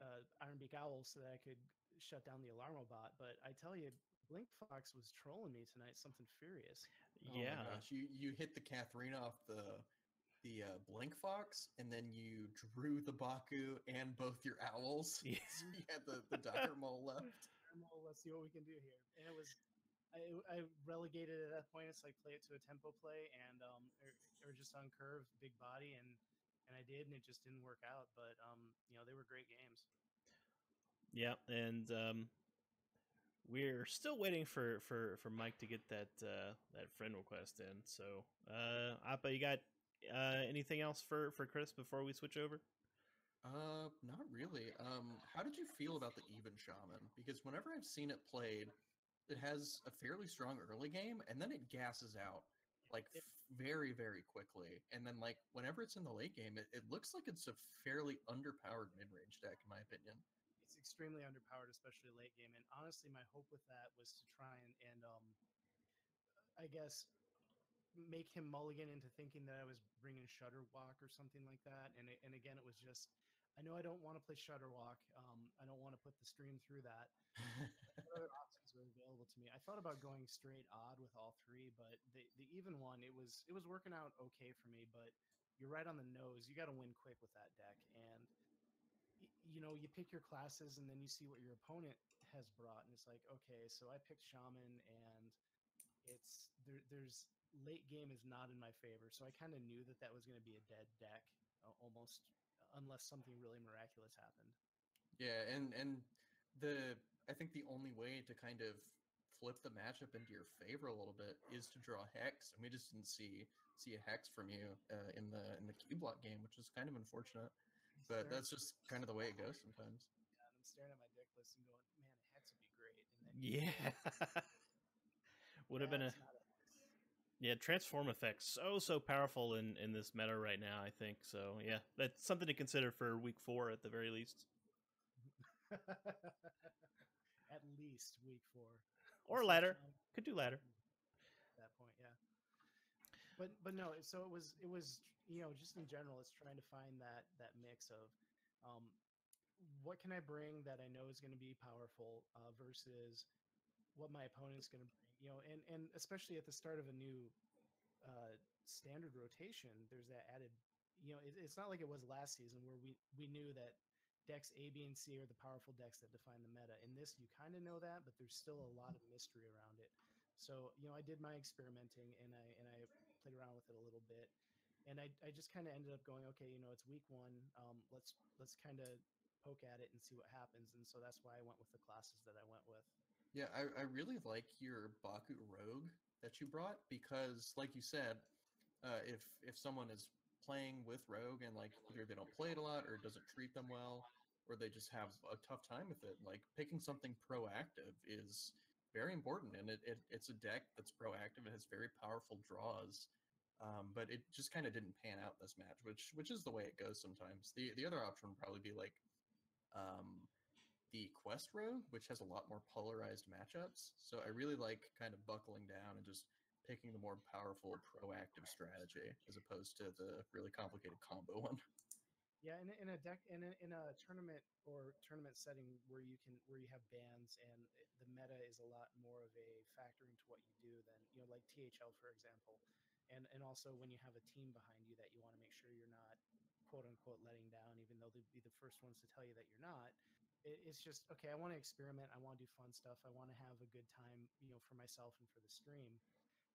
uh, Ironbeak Owl so that I could shut down the Alarm-o-Bot. But I tell you, Blink Fox was trolling me tonight, something furious. Oh my yeah, gosh, you you hit the Kathrena off the the uh, Blink Fox, and then you drew the Baku and both your owls. <laughs> Yeah. so you had the the Dire <laughs> Mole left. Let's see what we can do here. And it was, I, I relegated at that point. It's like play it to a tempo play and um or, or just on curve, big body, and and I did, and it just didn't work out. But um, you know, they were great games. yeah, and um, we're still waiting for for for Mike to get that uh, that friend request in. So, uh, Appa, you got uh, anything else for for Chris before we switch over? Uh, not really. Um, how did you feel about the even shaman? Because whenever I've seen it played, it has a fairly strong early game, and then it gasses out like very, very quickly. And then like whenever it's in the late game, it, it looks like it's a fairly underpowered mid range deck, in my opinion. Extremely underpowered, especially late game. And honestly, my hope with that was to try and, and um, I guess make him mulligan into thinking that I was bringing Shudderwock or something like that. And and again, it was just I know I don't want to play Shudderwock. Um, I don't want to put the stream through that. <laughs> Other options were available to me? I thought about going straight odd with all three, but the the even one it was it was working out okay for me. But you're right on the nose. You got to win quick with that deck, and you know you pick your classes, and then you see what your opponent has brought, and it's like okay, so I picked Shaman, and it's there. There's late game is not in my favor, so I kind of knew that that was going to be a dead deck almost, unless something really miraculous happened. Yeah, and and the I think the only way to kind of flip the matchup into your favor a little bit is to draw hex, and we just didn't see see a hex from you uh, in the in the Cubelock game, which is kind of unfortunate. But that's just kind of the way it goes sometimes. <laughs> yeah, and I'm staring at my deck list and going, man, a hex would be great. And then Yeah. <laughs> <laughs> Would have been a "That's not hex." yeah transform effects so so powerful in in this meta right now. I think so. Yeah, that's something to consider for week four at the very least, at least week four. or Instead ladder. Could do ladder. Hmm. at that point, yeah. But but no, so it was it was you know just in general, it's trying to find that that mix of um, what can I bring that I know is going to be powerful uh, versus what my opponent's going to bring. You know, and and especially at the start of a new uh, standard rotation, there's that added. You know, it, it's not like it was last season where we we knew that decks A, B, and C are the powerful decks that define the meta. In this, you kind of know that, but there's still a lot of mystery around it. So you know, I did my experimenting and I and I played around with it a little bit, and I I just kind of ended up going, okay, you know, it's week one. Um, let's let's kind of poke at it and see what happens. And so that's why I went with the classes that I went with. Yeah, I, I really like your Baku Rogue that you brought because, like you said, uh, if if someone is playing with Rogue and like either they don't play it a lot or it doesn't treat them well, or they just have a tough time with it, like picking something proactive is very important. And it, it it's a deck that's proactive. It has very powerful draws. Um, but it just kind of didn't pan out this match, which which is the way it goes sometimes. The the other option would probably be like um, the Quest Rogue, which has a lot more polarized matchups. So I really like kind of buckling down and just picking the more powerful proactive strategy as opposed to the really complicated combo <laughs> one. Yeah, in a, in a deck in a, in a tournament or tournament setting where you can where you have bans and eh, the meta is a lot more of a factor into what you do than you know like THL for example, and and also when you have a team behind you that you want to make sure you're not quote unquote letting down, even though they'd be the first ones to tell you that you're not. It, it's just okay. I want to experiment. I want to do fun stuff. I want to have a good time, you know, for myself and for the stream.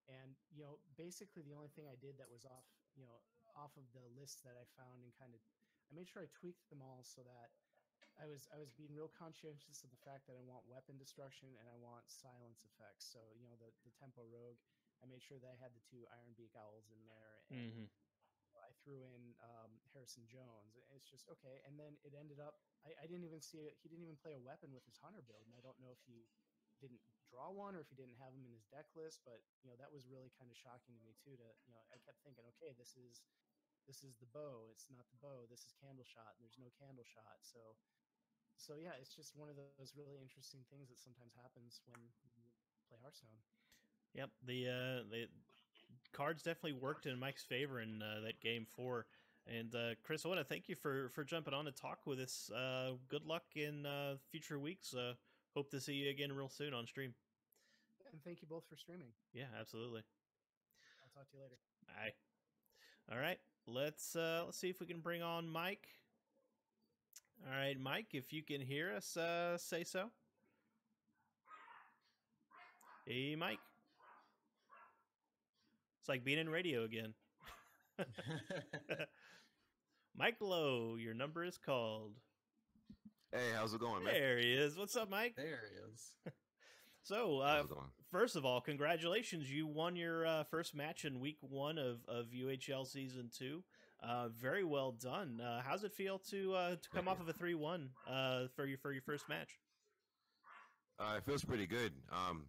And you know, basically the only thing I did that was off, you know, off of the list that I found and kind of I made sure I tweaked them all so that I was I was being real conscientious of the fact that I want weapon destruction and I want silence effects. So you know the the tempo rogue, I made sure that I had the two Ironbeak owls in there, and hmm I threw in um, Harrison Jones. It's just okay, and then it ended up I, I didn't even see it. He didn't even play a weapon with his hunter build, and I don't know if he didn't draw one or if he didn't have him in his deck list. But you know that was really kind of shocking to me too. To you know I kept thinking, okay, this is this is the bow. It's not the bow. This is Candleshot. And there's no Candleshot. So, so yeah, it's just one of those really interesting things that sometimes happens when you play Hearthstone. Yep. The uh, the cards definitely worked in Mike's favor in uh, that game four. And uh, Chris, I want to thank you for for jumping on to talk with us. Uh, good luck in uh, future weeks. Uh, hope to see you again real soon on stream. And thank you both for streaming. Yeah, absolutely. I'll talk to you later. Bye. All right, let's uh, let's see if we can bring on Mike. All right, Mike, if you can hear us, uh, say so. Hey, Mike. It's like being in radio again. <laughs> <laughs> Mike Lowe, your number is called. Hey, how's it going, man? There he is. What's up, Mike? there he is. <laughs> So, uh, How's it going? First of all, congratulations! You won your uh, first match in week one of, of UHL season two Uh, very well done. Uh, how's it feel to uh, to come off of a three one uh, for your for your first match? Uh, it feels pretty good. Um,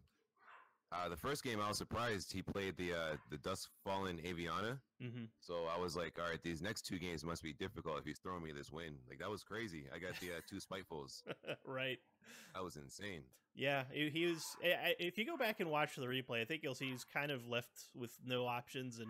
uh, the first game, I was surprised he played the uh, the Dusk Fallen Aviana. Mm-hmm. So I was like, all right, these next two games must be difficult if he's throwing me this win. Like that was crazy. I got the uh, two <laughs> spitefuls. <laughs> right. That was insane. Yeah, he he was. I- I- If you go back and watch the replay, I think you'll see he's kind of left with no options and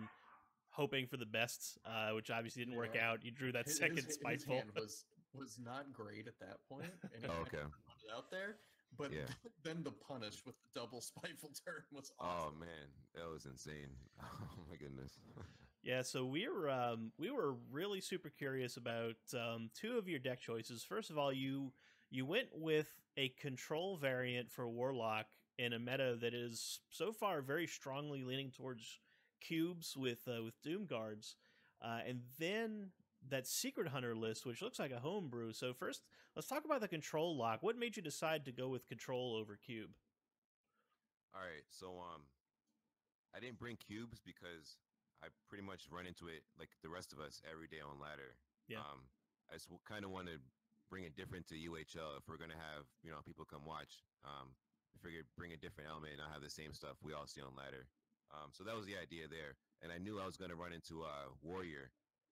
hoping for the best, uh, which obviously didn't work out. You drew that His- second his, his spiteful. hand was was not great at that point, and Oh, okay. put it out there. But Yeah. <laughs> then the punish with the double spiteful <laughs> turn was Oh man, that was insane. <laughs> Oh my goodness. Yeah, so we were um, we were really super curious about um, two of your deck choices. First of all, you you went with a control variant for Warlock in a meta that is so far very strongly leaning towards cubes with uh, with Doom guards, uh, and then that Secret Hunter list, which looks like a homebrew. So first, let's talk about the control lock. What made you decide to go with control over cube? All right, so um, I didn't bring cubes because I pretty much run into it like the rest of us every day on ladder. Yeah. Um, I just kind of want to bring it different to UHL if we're gonna have you know people come watch. Um, I figured bring a different element and not have the same stuff we all see on ladder. Um, so that was the idea there, and I knew I was gonna run into uh warrior,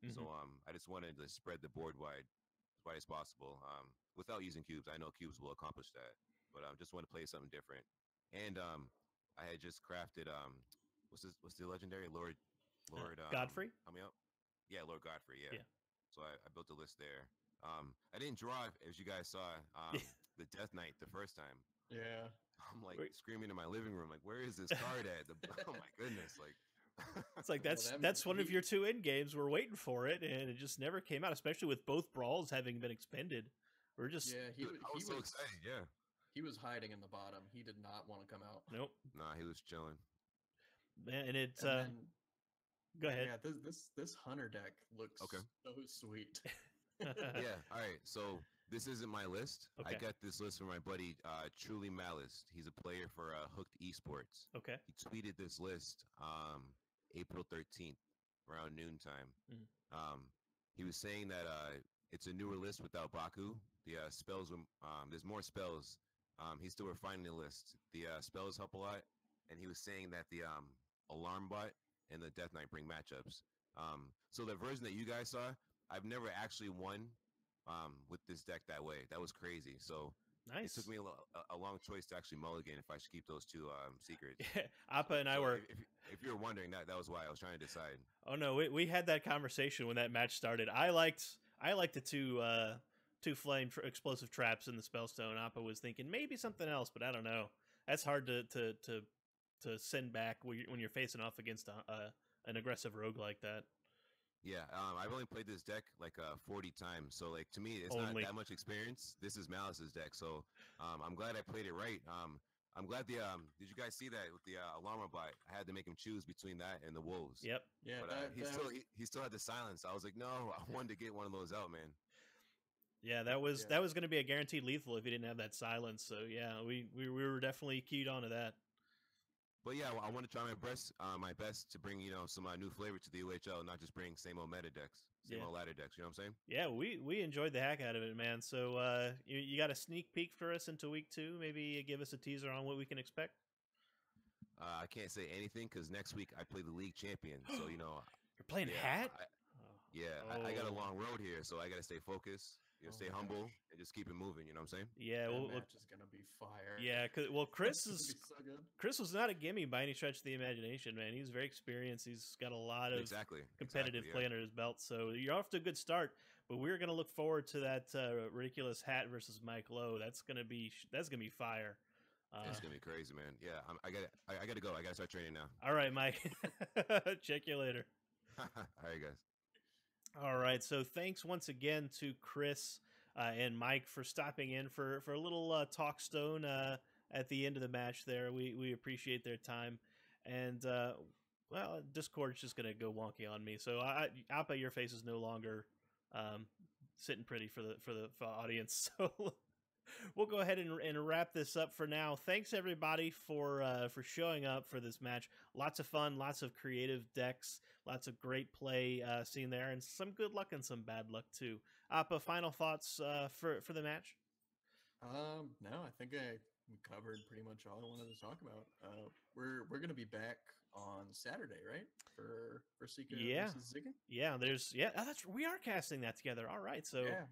so um, I just wanted to spread the board wide, as wide as possible. Um, without using cubes, I know cubes will accomplish that, but I um, just want to play something different. And um, I had just crafted um, what's this? What's the legendary Lord? Uh, Lord um, Godfrey? Help me out. Yeah, Lord Godfrey. Yeah. Yeah. So I, I built a list there. Um, I didn't draw as you guys saw um, the Death Knight the first time. Yeah. <laughs> I'm like Wait. screaming in my living room, like, where is this card at? The, <laughs> oh my goodness! Like, It's like Well, that's that that's means one of your two end games. We're waiting for it, and it just never came out. Especially with both brawls having been expended, we're just Yeah, he, Dude, wa- I he was so excited. Yeah. He was hiding in the bottom. He did not want to come out. nope. Nah, he was chilling. Man, and it's And uh, then- go ahead. Yeah, this this this hunter deck looks Okay. so sweet. <laughs> yeah. All right. So this isn't my list. I got this list from my buddy uh, Truly Malice. He's a player for uh, Hooked Esports. okay. He tweeted this list um, April 13th around noontime. Mhm. Um, he was saying that uh, it's a newer list without Baku. The uh, spells, um, there's more spells. Um, he's still refining the list. The uh, spells help a lot, and he was saying that the um, Alarm Bot and the Death Knight bring matchups. Um, so the version that you guys saw, I've never actually won um, with this deck that way. That was crazy. So Nice. it took me a, lo- a, long choice to actually mulligan if I should keep those two um, <laughs> secrets. Appa and I So were. If, if, if you're wondering, that that was why I was trying to decide. Oh no, we, we had that conversation when that match started. I liked I liked the two uh two flame tr- explosive traps in the spellstone. Appa was thinking maybe something else, but I don't know. That's hard to to to, to send back when you're, when you're facing off against a, uh, an aggressive rogue like that. Yeah, um, I've only played this deck like uh, 40 times, so like to me, it's Only. not that much experience. This is Malice's deck, so um, I'm glad I played it right. Um, I'm glad the um, did you guys see that with the uh, alarm bot? I had to make him choose between that and the wolves. Yep. Yeah, But uh, that, he that still was- he, he still had the silence. I was like, no, I wanted to get one of those out, man. Yeah, that was Yeah. that was going to be a guaranteed lethal if he didn't have that silence. So yeah, we we, we were definitely keyed onto that. But yeah, I want to try my best, uh, my best to bring you know some uh, new flavor to the UHL, not just bring same old meta decks, same Yeah. old ladder decks. You know what I'm saying? Yeah, we we enjoyed the heck out of it, man. So uh, you you got a sneak peek for us into week two? Maybe give us a teaser on what we can expect. Uh, I can't say anything because next week I play the league champion, so you <gasps> know You're playing yeah, hat. I, Yeah, I, I got a Oh. long road here, so I got to stay focused, you know, Oh stay my humble, gosh. and just keep it moving. You know what I'm saying? Yeah, that well, well, match is gonna be fire. yeah. 'cause- well, <laughs> Chris is so. Chris was not a gimme by any stretch of the imagination, man. He's very experienced. He's got a lot of Exactly. competitive exactly, play yeah. under his belt. So you're off to a good start. But we're gonna look forward to that uh, ridiculous hat versus Mike Lowe. That's gonna be that's gonna be fire. Uh, It's gonna be crazy, man. Yeah, I'm, I got I, I got to go. I got to start training now. all right, Mike. <laughs> Check you later. <laughs> All right, guys. All right. So thanks once again to Chris uh, and Mike for stopping in for for a little uh, talk stone uh, at the end of the match. There, we we appreciate their time, and uh, well, Discord's just gonna go wonky on me. So I, Appa, your face is no longer um, sitting pretty for the for the for audience. <laughs> So we'll go ahead and, and wrap this up for now. Thanks everybody for uh, for showing up for this match. Lots of fun, lots of creative decks, lots of great play uh, seen there, and some good luck and some bad luck too. Appa, final thoughts uh, for for the match? Um, no, I think I covered pretty much all I wanted to talk about. Uh, we're we're gonna be back on Saturday, right? For for Sika Yeah. versus Ziggy. Yeah, there's yeah, oh, that's we are casting that together. All right, so yeah,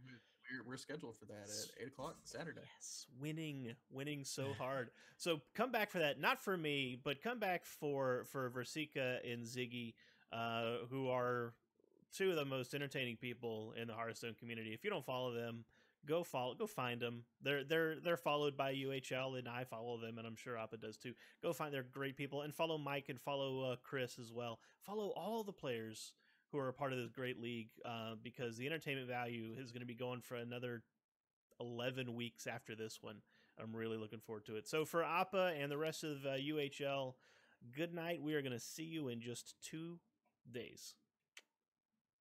we're, we're scheduled for that at eight o'clock Saturday. Yes, winning, winning so hard. so come back for that. Not for me, but come back for for Versika and Ziggy, uh, who are two of the most entertaining people in the Hearthstone community. If you don't follow them, go follow, go find them. They're they're they're followed by UHL, and I follow them, and I'm sure Appa does too. Go find they're great people, and follow Mike and follow uh, Chris as well. Follow all the players who are a part of this great league, uh, because the entertainment value is going to be going for another 11 weeks after this one. I'm really looking forward to it. So for Appa and the rest of uh, UHL, good night. We are going to see you in just two days.